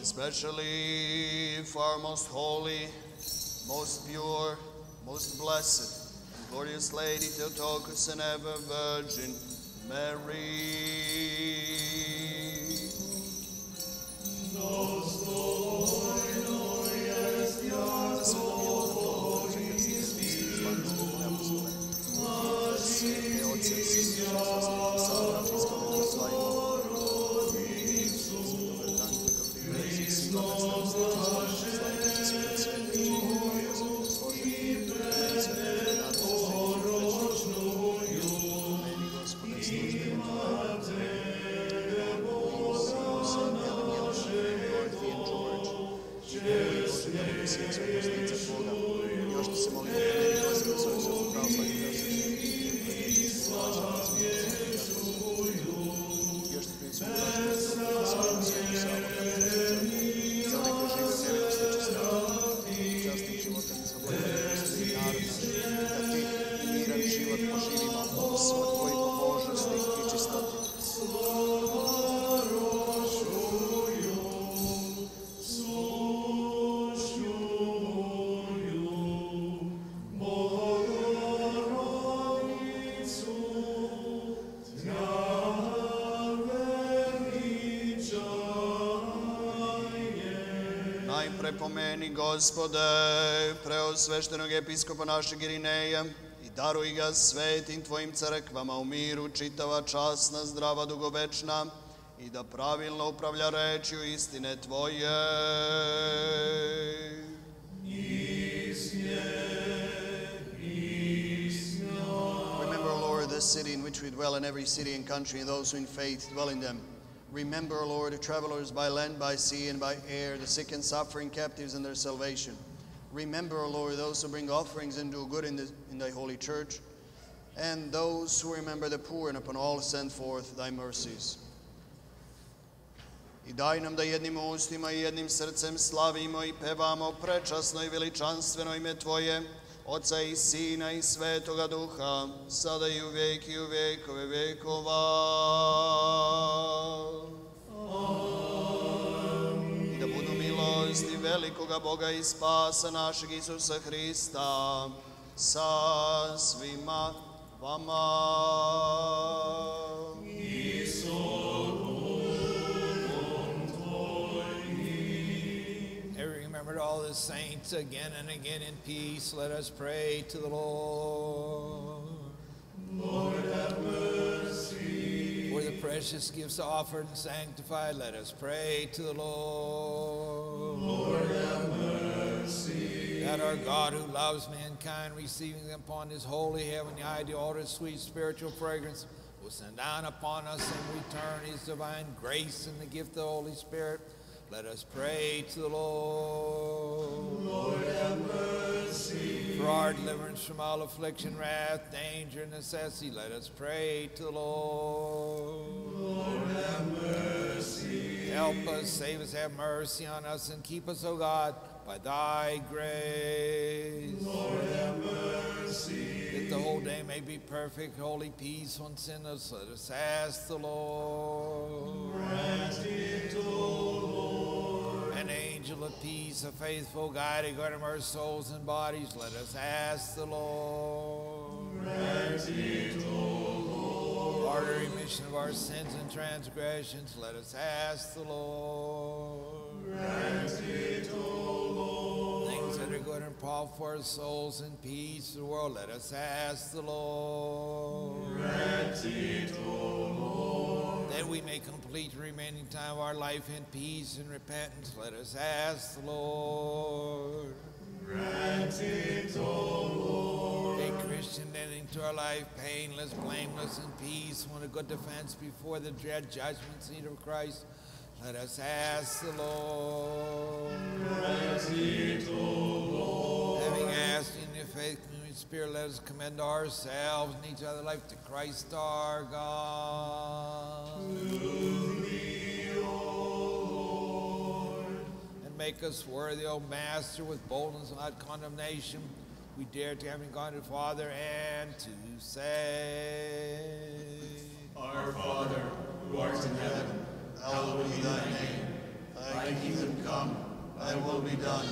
Especially for our most holy, most pure, most blessed glorious Lady Theotokos and ever Virgin Mary. Za Najpre pomeni, Gospode, preosveštenog episkopa našeg Irineja i daruj ga svetim Tvojim crkvama u miru, čitava časna, zdrava, dugovečna i da pravilno upravlja rečju istine Tvoje. Remember, Lord, this city in which we dwell, and every city and country, and those who in faith dwell in them. Remember, O Lord, the travelers by land, by sea, and by air, the sick and suffering captives and their salvation. Remember, O Lord, those who bring offerings and do good in, the, in thy holy church, and those who remember the poor, and upon all send forth thy mercies. I daj nam da jednim ustima i jednim srcem slavimo i pevamo prečasno i veličanstveno ime Tvoje, Oca i Sina i Svetoga Duha, sada i u vek i u vekove vekova. I da budu milosti velikoga Boga i spasa našeg Isusa Hrista sa svima vama. And saints again and again in peace. Let us pray to the Lord. Lord, have mercy. For the precious gifts offered and sanctified, let us pray to the Lord. Lord, have mercy. That our God who loves mankind, receiving them upon his holy heavenly ideal altar, sweet spiritual fragrance, will send down upon us in return his divine grace and the gift of the Holy Spirit. Let us pray to the Lord. Lord, have mercy. For our deliverance from all affliction, wrath, danger, and necessity, let us pray to the Lord. Lord, have mercy. Help us, save us, have mercy on us, and keep us, O God, by thy grace. Lord, have mercy. That the whole day may be perfect, holy, peaceful, and sinless, let us ask the Lord. An angel of peace, a faithful guide, a guard of our souls and bodies, let us ask the Lord. Grant it, Lord. For remission of our sins and transgressions, let us ask the Lord. Grant it, O Lord. Things that are good and profitable for our souls and peace the world, let us ask the Lord. Grant it, O Lord. That we may complete the remaining time of our life in peace and repentance, let us ask the Lord. Grant it, O Lord. A Christian ending to our life, painless, blameless, and peace, when a good defense before the dread judgment seat of Christ. Let us ask the Lord. Grant it, O Lord. Having asked in your faith, spirit, let us commend ourselves and each other life to Christ our God. and make us worthy, O Master, with boldness and not condemnation. We dare to having gone to the Father and to say, Our Father, who art in heaven, hallowed be thy name. Thy kingdom come, thy will be done,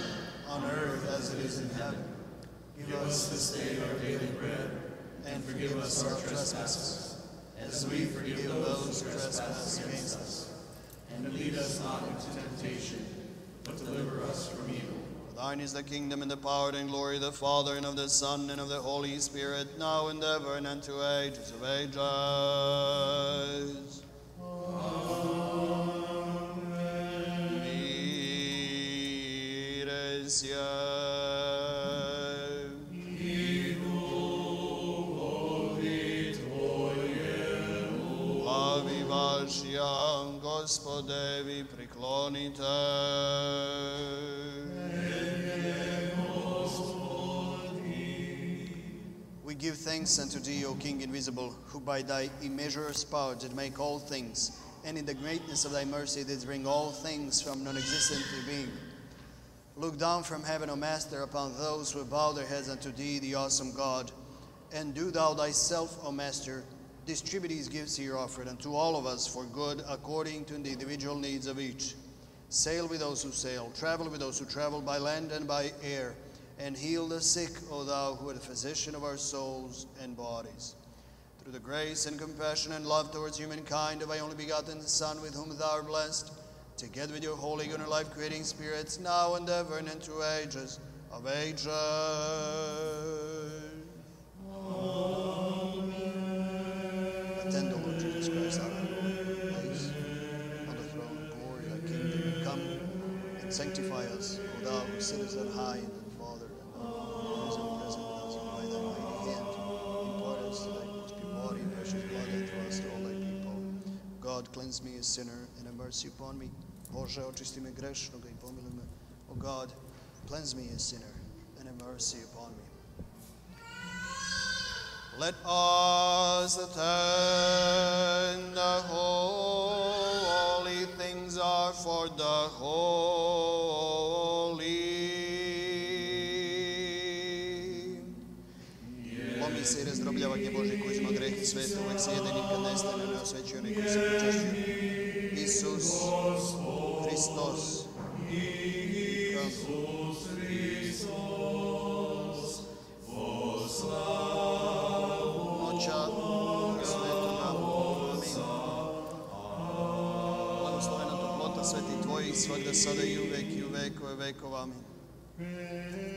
on earth as it is in heaven. Give us this day our daily bread, And forgive us our trespasses, as we forgive those who trespass against us. and lead us not into temptation, but deliver us from evil. For Thine is the kingdom and the power and glory of the Father and of the Son and of the Holy Spirit, now and ever and unto ages of ages. Miresiam. Vašijam, gospodevi, priklonite. We give thanks unto thee, O King invisible, who by thy immeasurable power did make all things, and in the greatness of thy mercy did bring all things from non-existent to being. Look down from heaven, O Master, upon those who bow their heads unto thee, the awesome God. And do thou thyself, O Master, distribute these gifts here offered unto all of us for good, according to the individual needs of each. Sail with those who sail, travel with those who travel by land and by air, and heal the sick, O thou who art the physician of our souls and bodies. Through the grace and compassion and love towards humankind of thy only begotten Son, with whom thou art blessed, together with your holy good and life creating spirits, now and ever and into ages of ages. Attend, O Lord Jesus Christ, our place on the throne of glory, thy kingdom come and sanctify us, O thou who sittest on high in the Father, and thou who is and present with us, and by thy mighty hand impart us to thy most pure body and precious blood us, to all thy people. God, cleanse me, a sinner, and have mercy upon me. Bože, očisti me grešnoga i pomiluj me. O God, cleanse me, a sinner, and have mercy upon me. Let us attend; the holy things are for the holy. Pomi i razdrobljavanje Bože koji ćemo uvek nestane na koji se. Isus Hristos. Isus Hristos. Svakda sada i uvek i u vekove vekova. Amin.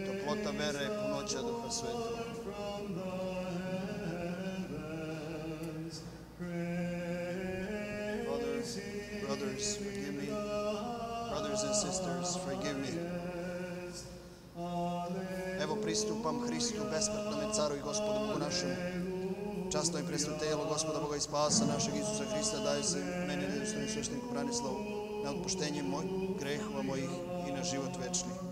Toplota vere, punoća duha svetoga. Father, brothers, forgive me. Brothers and sisters, forgive me. Evo pristupam Hristu, besmrtnome caru i gospodu Bogu našem. Časno i presno telo gospoda Boga i spasa našeg Isusa Hrista daje se meni nedostojni svešteniku Branislavu na otpuštenje moj, grehova mojih i na život večni.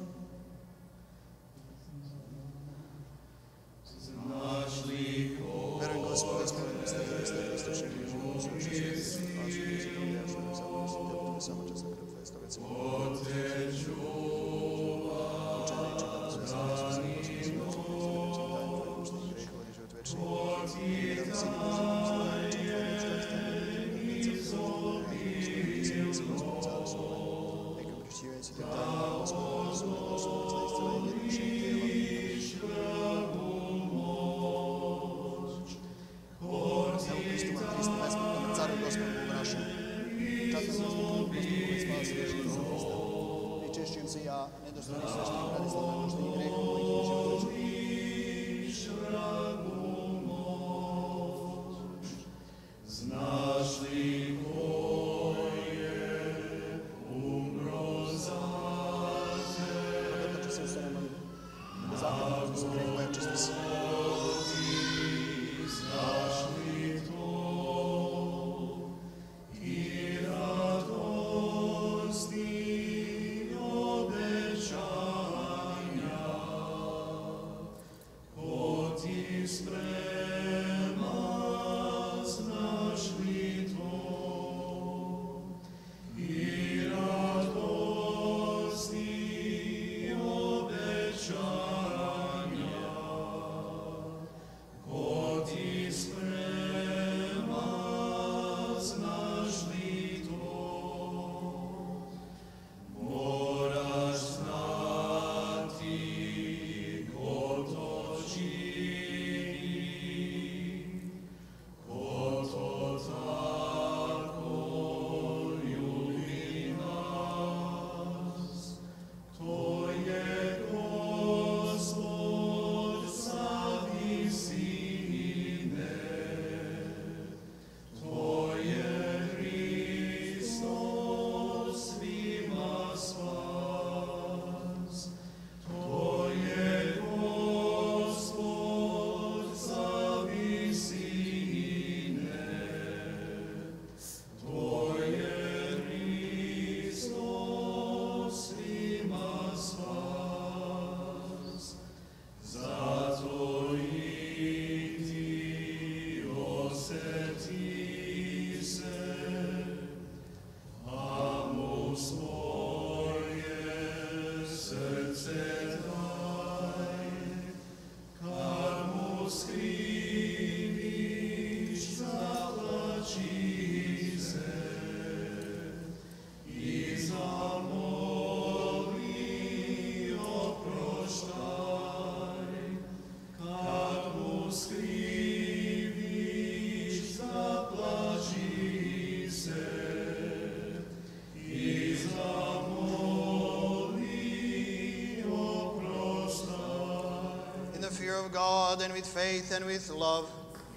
God and with faith and with love,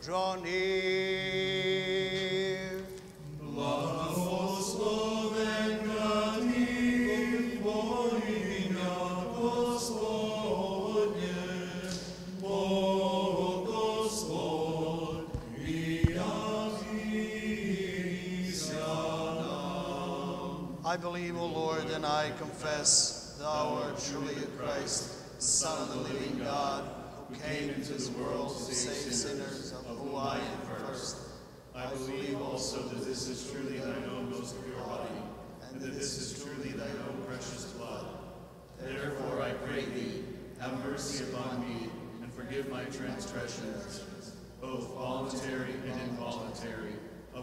draw near.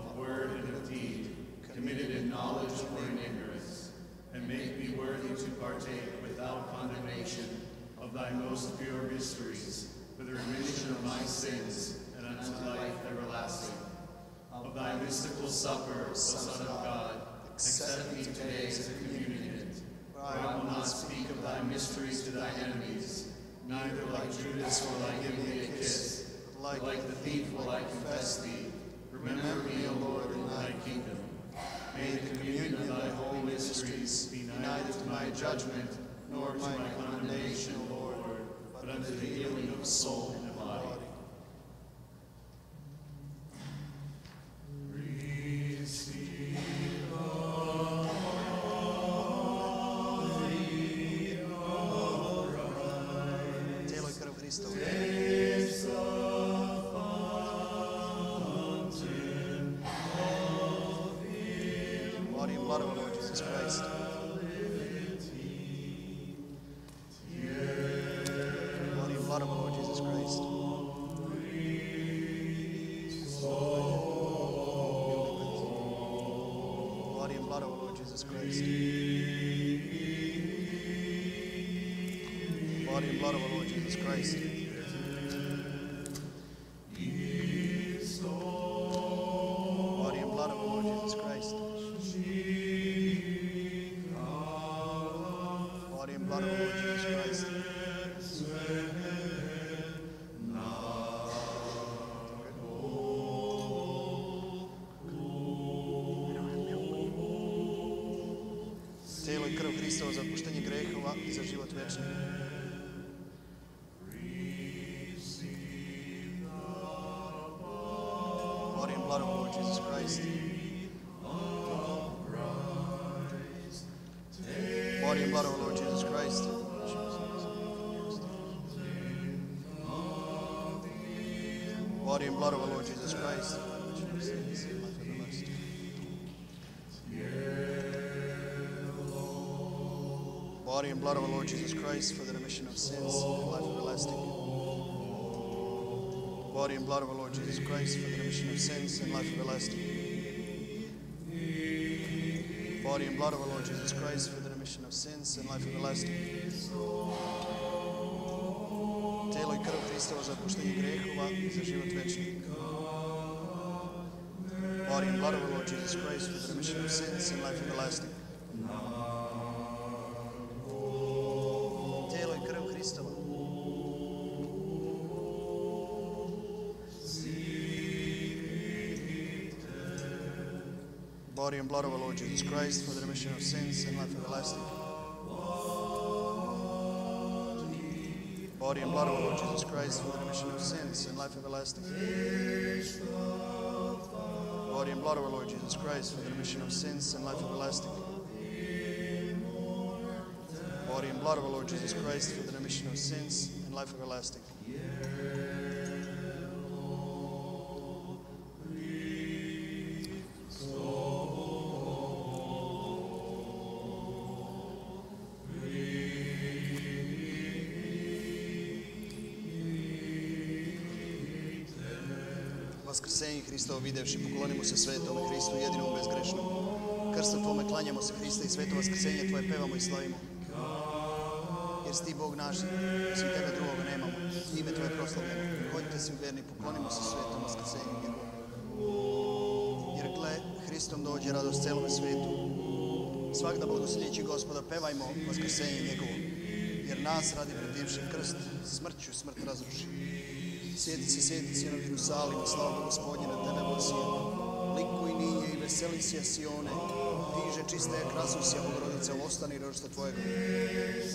Of word and of deed, committed in knowledge or in ignorance, and make me worthy to partake without condemnation of thy most pure mysteries, for the remission of my sins and unto life everlasting. Of thy mystical supper, O Son of God, accept me today as a communicant. For I will not speak of thy mysteries to thy enemies, neither like Judas will I give thee a kiss, like the thief will I confess thee. Remember me, O Lord, in thy kingdom. May the communion of thy holy mysteries be neither to my judgment nor to my condemnation, Lord, but unto the healing of soul Body and blood of our Lord Jesus Christ. Body and blood of our Lord Jesus Christ for the remission of sins and life everlasting. Body and blood of our Lord Jesus Christ for the remission of sins and life everlasting. Body and blood of our Lord Jesus Christ for the remission of sins and life everlasting. Grehova i za život večni. Body and blood of our Lord Jesus Christ for the remission of sins and life everlasting. I krv Hristova. Body and blood of our Lord Jesus Christ for the remission of sins and life everlasting. Body and blood of our Lord Jesus Christ for the remission of sins and life everlasting. Body and blood of our Lord Jesus Christ for the remission of sins and life everlasting. Body and blood of our Lord Jesus Christ for the remission of sins and life everlasting. Vaskrsenje Hristovo videvši, poklonimo se svetome Hristu, jedinom bezgrešnom. Krsta Tvome klanjamo se Hrista i sveto Vaskrsenje Tvoje pevamo i slavimo. Jer si Ti Bog naš, osim Tebe drugoga nemamo. Ime Tvoje proslavljamo. Hodite svi verni, poklonimo se svetom Vaskrsenju njegovom. Jer gle, Hristom dođe radost celome svetu. Svakda blagoslijeći gospoda, pevajmo Vaskrsenje njegovo. Jer nas radi predivši krst, smrću smrt razruši. Sjeti se, sjeti sinovi Jerusalima, slava gospodnje na tebe Bosija. Likuj nije i veseli se Sione, tiže čiste je krasusja Bogorodice, ostani rožta Tvojega.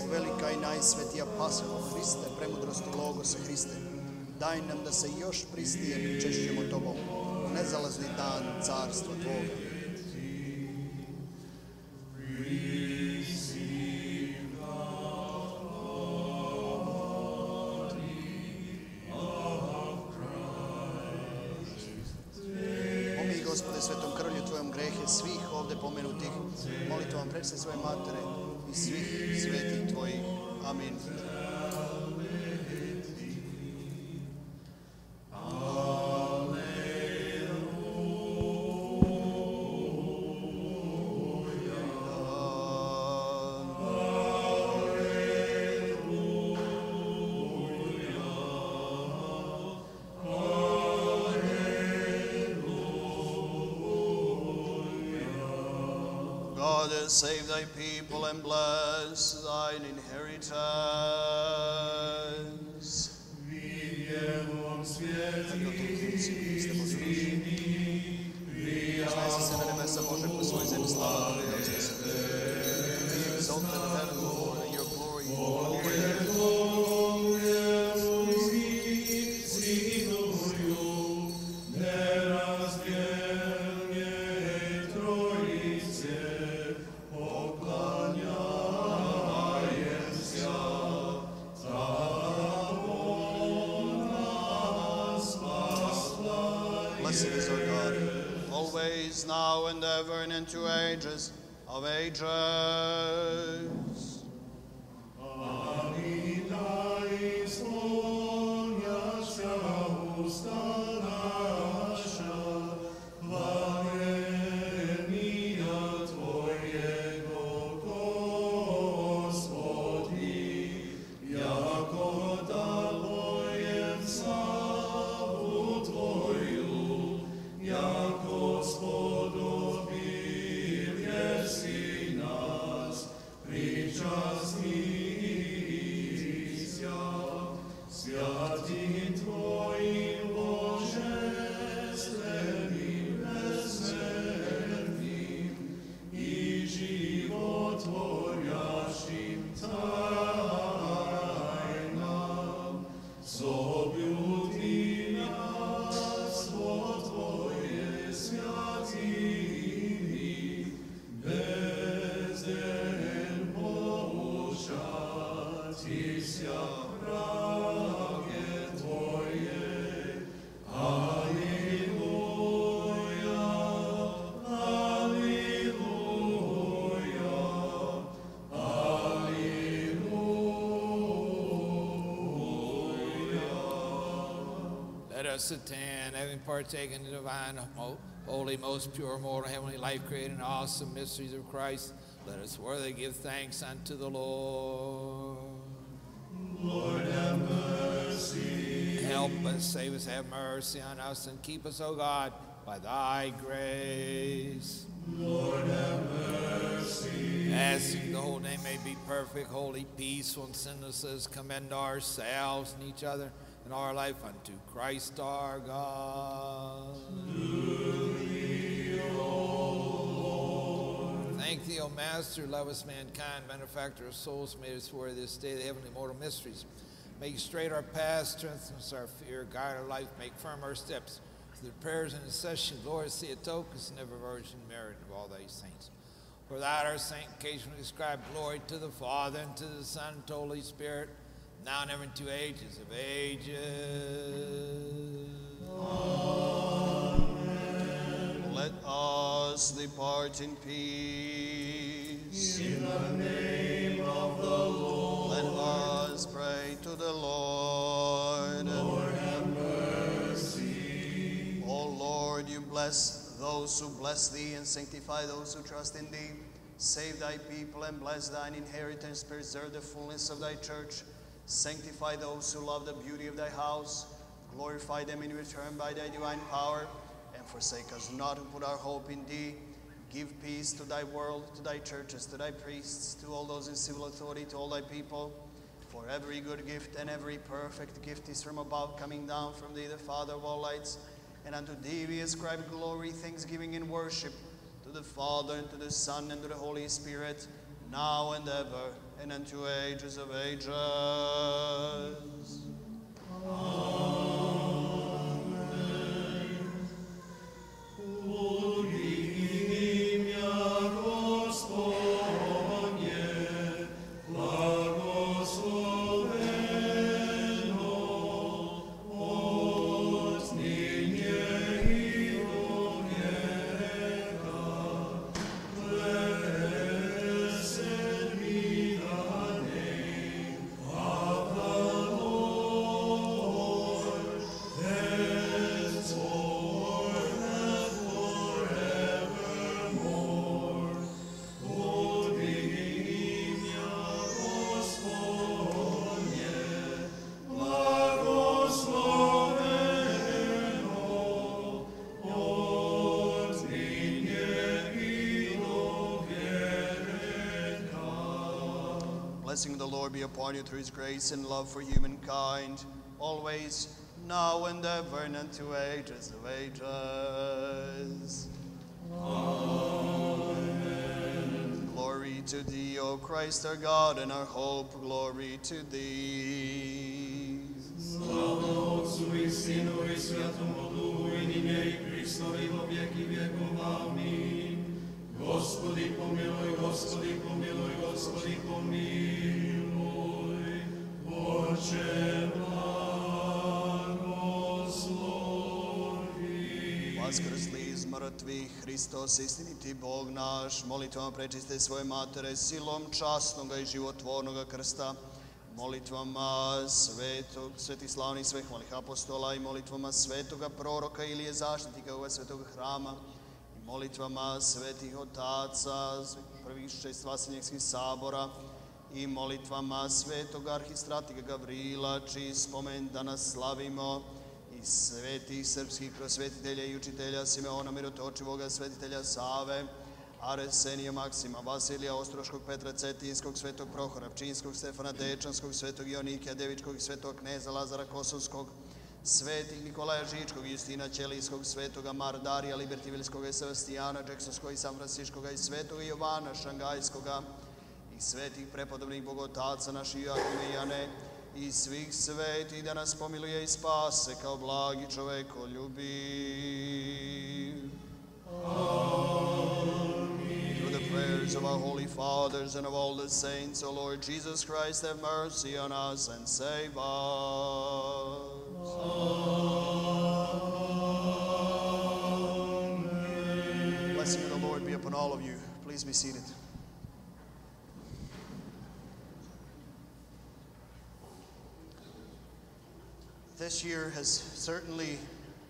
O velika i najsvetija pasmo, Hriste, premudrosti Logos Hriste, daj nam da se još pristije pričešćemo Tobom, nezalazni dan carstva Tvoga. Saved thy people and bless thine inheritance. Znesi se na nebesa Bože po svoj zemlji ages of ages. Attend, having partaken the divine, holy, most pure, mortal, heavenly, life creating, awesome mysteries of Christ. Let us worthily give thanks unto the Lord. Lord, have mercy. Help us, save us, have mercy on us, and keep us, O God, by thy grace. Lord, have mercy. Asking the whole name may be perfect, holy, peaceful, and sinless, commend ourselves and each other and our life unto Christ our God. Thank thee, O Master, lovest mankind, benefactor of souls, made us worthy this day the heavenly mortal mysteries. Make straight our path, strengthen us our fear, guide our life, make firm our steps. Through the prayers and intercession, Lord, see Theotokos and ever Virgin and of all thy saints. For that our sanctification we ascribe glory to the Father, and to the Son, and to the Holy Spirit, now and ever into ages of ages. Let us depart in peace. In the name of the Lord, Let us pray to the Lord. Lord have mercy. O Lord, you bless those who bless thee and sanctify those who trust in thee. Save thy people and bless thine inheritance. Preserve the fullness of thy church. Sanctify those who love the beauty of thy house. Glorify them in return by thy divine power. And forsake us not who put our hope in thee. Give peace to thy world, to thy churches, to thy priests, to all those in civil authority, to all thy people. For every good gift and every perfect gift is from above, coming down from thee, the Father of all lights. And unto thee we ascribe glory, thanksgiving, and worship to the Father, and to the Son, and to the Holy Spirit, now and ever, and unto ages of ages. Blessing Lord be upon you through his grace and love for humankind, always, now and ever, and unto ages of ages. Amen. Glory to thee, O Christ our God, and our hope, glory to thee. I Duhu i Hristovi. Amin. Gospodi pomiluj, Gospodi pomiluj, Gospodi pomiluj. Vaskrsli iz mrtvih, Hristos, istiniti Bog naš, molitvama prečiste svoje matere, silom časnoga i životvornoga krsta, molitvama svetog, svetih slavnih sveh malih apostola i molitvama svetoga proroka Ilije zaštitnika ovoga svetog hrama, i molitvama svetih otaca, prvih šest vasenjskih sabora, i molitvama svetog arhistratika Gavrila, čiji spomen danas slavimo, i svetih srpskih prosvetitelja i učitelja Simeona Mirotočivoga, svetitelja Save, Arsenija Maksima, Vasilija Ostroškog, Petra Cetinskog, svetog Prohora Pčinskog, Stefana Dečanskog, svetog Ionikija Devičkog svetog kneza Lazara Kosovskog, svetih Nikolaja Žičkog, Justina Ćelijskog, svetoga Mardarija Libertivilskog i Sevastijana Džeksonskog i San Fransiškoga i svetoga Jovana Šangajskoga i svetih prepodobnih bogotaca naših Joakime i Jane, i svih sveti da nas pomiluje i spase kao blagi čoveko ljubi. Through the prayers of our holy fathers and of all the saints, O Lord Jesus Christ, have mercy on us and save us. Blessing of the Lord be upon all of you. Please be seated. This year has certainly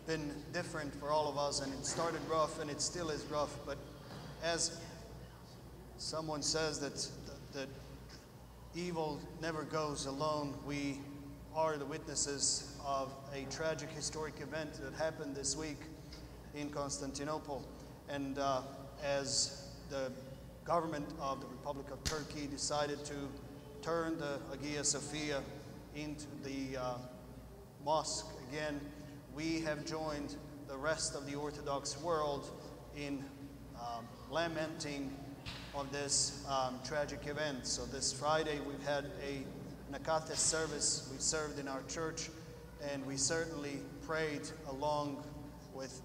been different for all of us, and it started rough, and it still is rough. But as someone says that that evil never goes alone, we are the witnesses of a tragic historic event that happened this week in Constantinople, and uh, as the government of the Republic of Turkey decided to turn the Hagia Sophia into the uh, mosque again, we have joined the rest of the Orthodox world in um, lamenting of this um, tragic event. So this Friday we've had an Akathist service. We served in our church, and we certainly prayed along with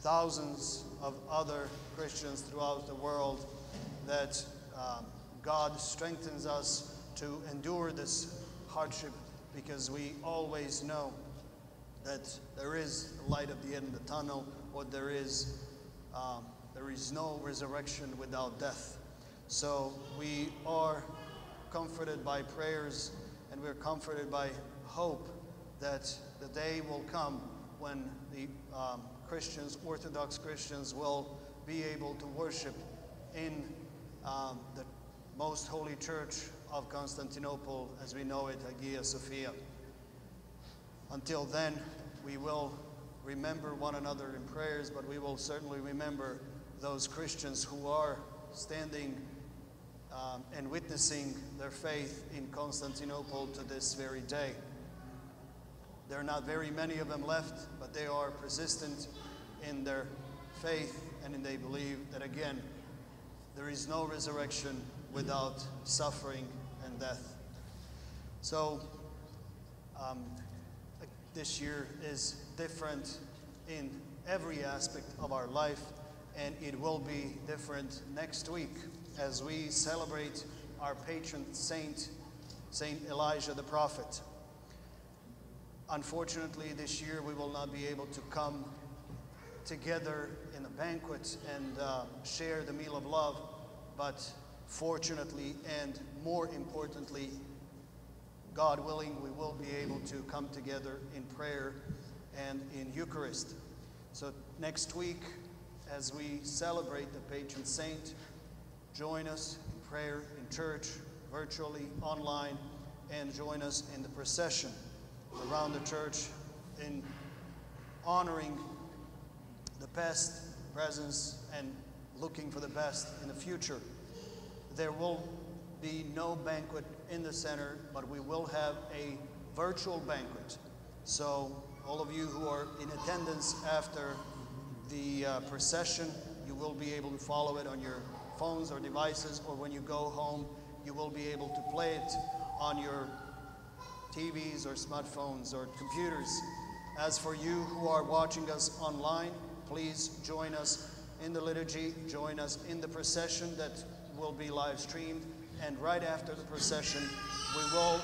thousands of other Christians throughout the world that um, God strengthens us to endure this hardship because we always know that there is light at the end of the tunnel, or there is um, there is no resurrection without death. So we are comforted by prayers, and we're comforted by hope that the day will come when the um, Christians, Orthodox Christians, will be able to worship in um, the most holy church of Constantinople as we know it, Hagia Sophia. Until then, we will remember one another in prayers, but we will certainly remember those Christians who are standing um, and witnessing their faith in Constantinople to this very day. There are not very many of them left, but they are persistent in their faith and in they believe that again, there is no resurrection without suffering death. So, um, this year is different in every aspect of our life, and it will be different next week as we celebrate our patron saint, Saint Elijah the prophet. Unfortunately, this year we will not be able to come together in a banquet and uh, share the meal of love, but fortunately and more importantly, God willing, we will be able to come together in prayer and in Eucharist. So next week, as we celebrate the patron saint, join us in prayer in church, virtually, online, and join us in the procession around the church in honoring the past, presence, and looking for the best in the future. There will be no banquet in the center, but we will have a virtual banquet. So, all of you who are in attendance after the uh, procession, you will be able to follow it on your phones or devices, or when you go home, you will be able to play it on your TVs or smartphones or computers. As for you who are watching us online, please join us in the liturgy, join us in the procession that will be live streamed. And right after the procession, we will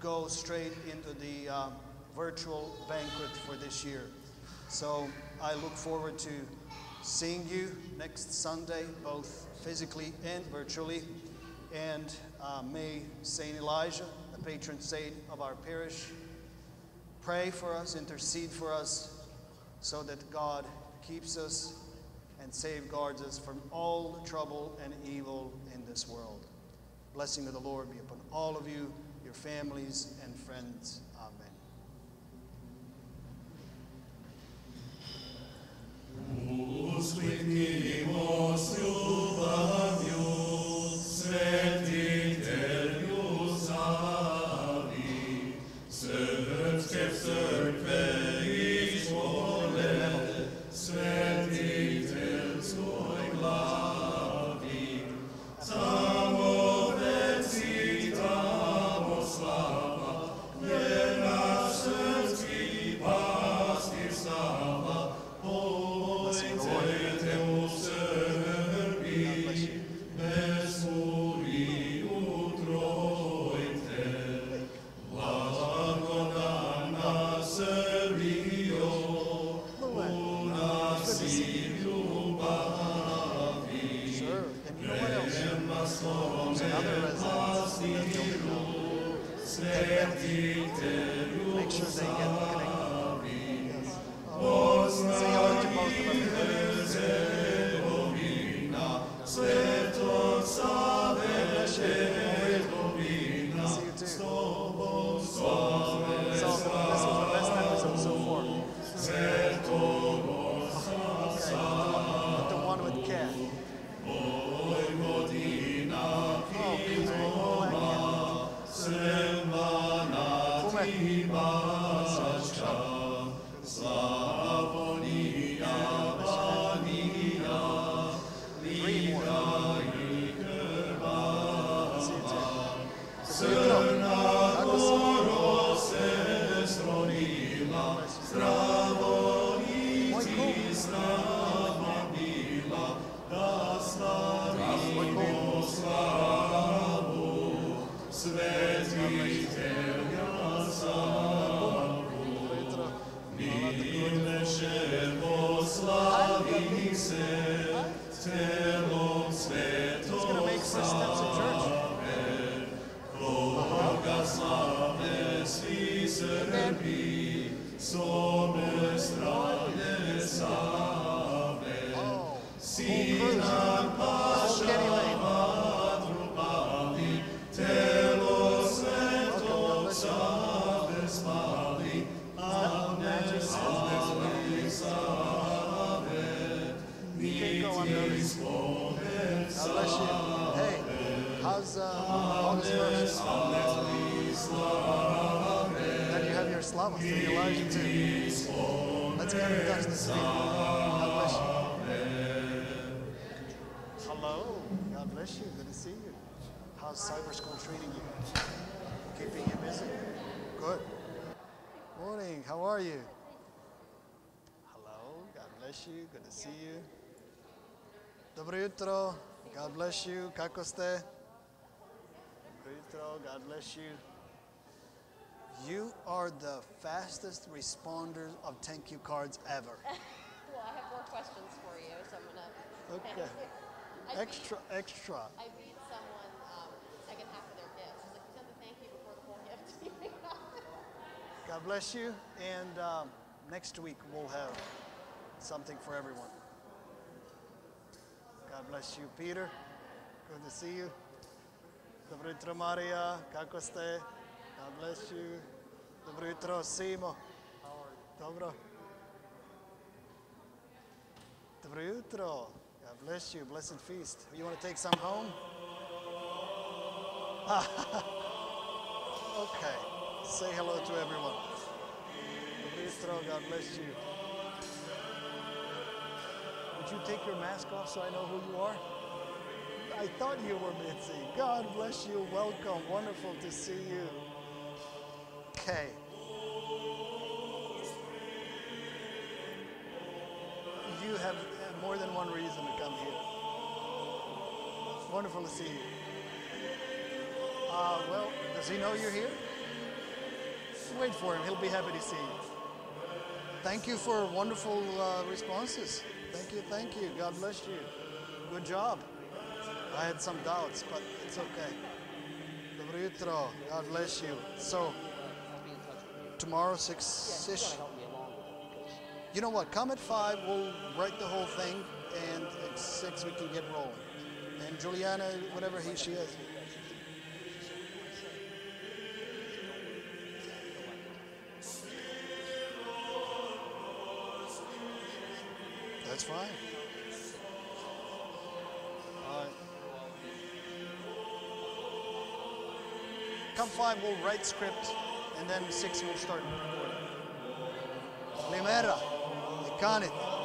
go straight into the uh, virtual banquet for this year. So I look forward to seeing you next Sunday, both physically and virtually. And uh, may Saint Elijah, the patron saint of our parish, pray for us, intercede for us, so that God keeps us and safeguards us from all the trouble and evil in this world. Blessing of the Lord be upon all of you, your families, and friends. Amen. How's cyber school treating you? Keeping you busy? Good. Morning. How are you? Hello. God bless you. Good to see you. Dobro jutro. God bless you. Kako ste? Dobro jutro. God bless you. You are the fastest responders of thank you cards ever. Well, I have more questions for you, so I'm gonna. Okay. Extra, extra. Beat, I beat someone um, second half of their gift. She's like, you sent the thank you before the full gift. God bless you. And um, next week we'll have something for everyone. God bless you, Peter. Good to see you. Dobro jutro, Maria. Kako ste? God bless you. Dobro jutro, Simo. Dobro. Dobro jutro. God bless you. Blessed feast. You want to take some home? okay. Say hello to everyone. Jutro. God bless you. Would you take your mask off so I know who you are? I thought you were Mitzi. God bless you. Welcome. Wonderful to see you. Okay. You have more than one reason to come here. Wonderful to see you. Uh, well, does he know you're here? Wait for him. He'll be happy to see you. Thank you for wonderful uh, responses. Thank you, thank you. God bless you. Good job. I had some doubts, but it's okay. Dobro jutro. God bless you. So, tomorrow, 6 ish. You know what? Come at 5, we'll write the whole thing, and at 6 we can get rolling. And Juliana, whatever he, she is. That's fine. Right. Come five, we'll write script, and then six we'll start recording. Limera, Ikanit.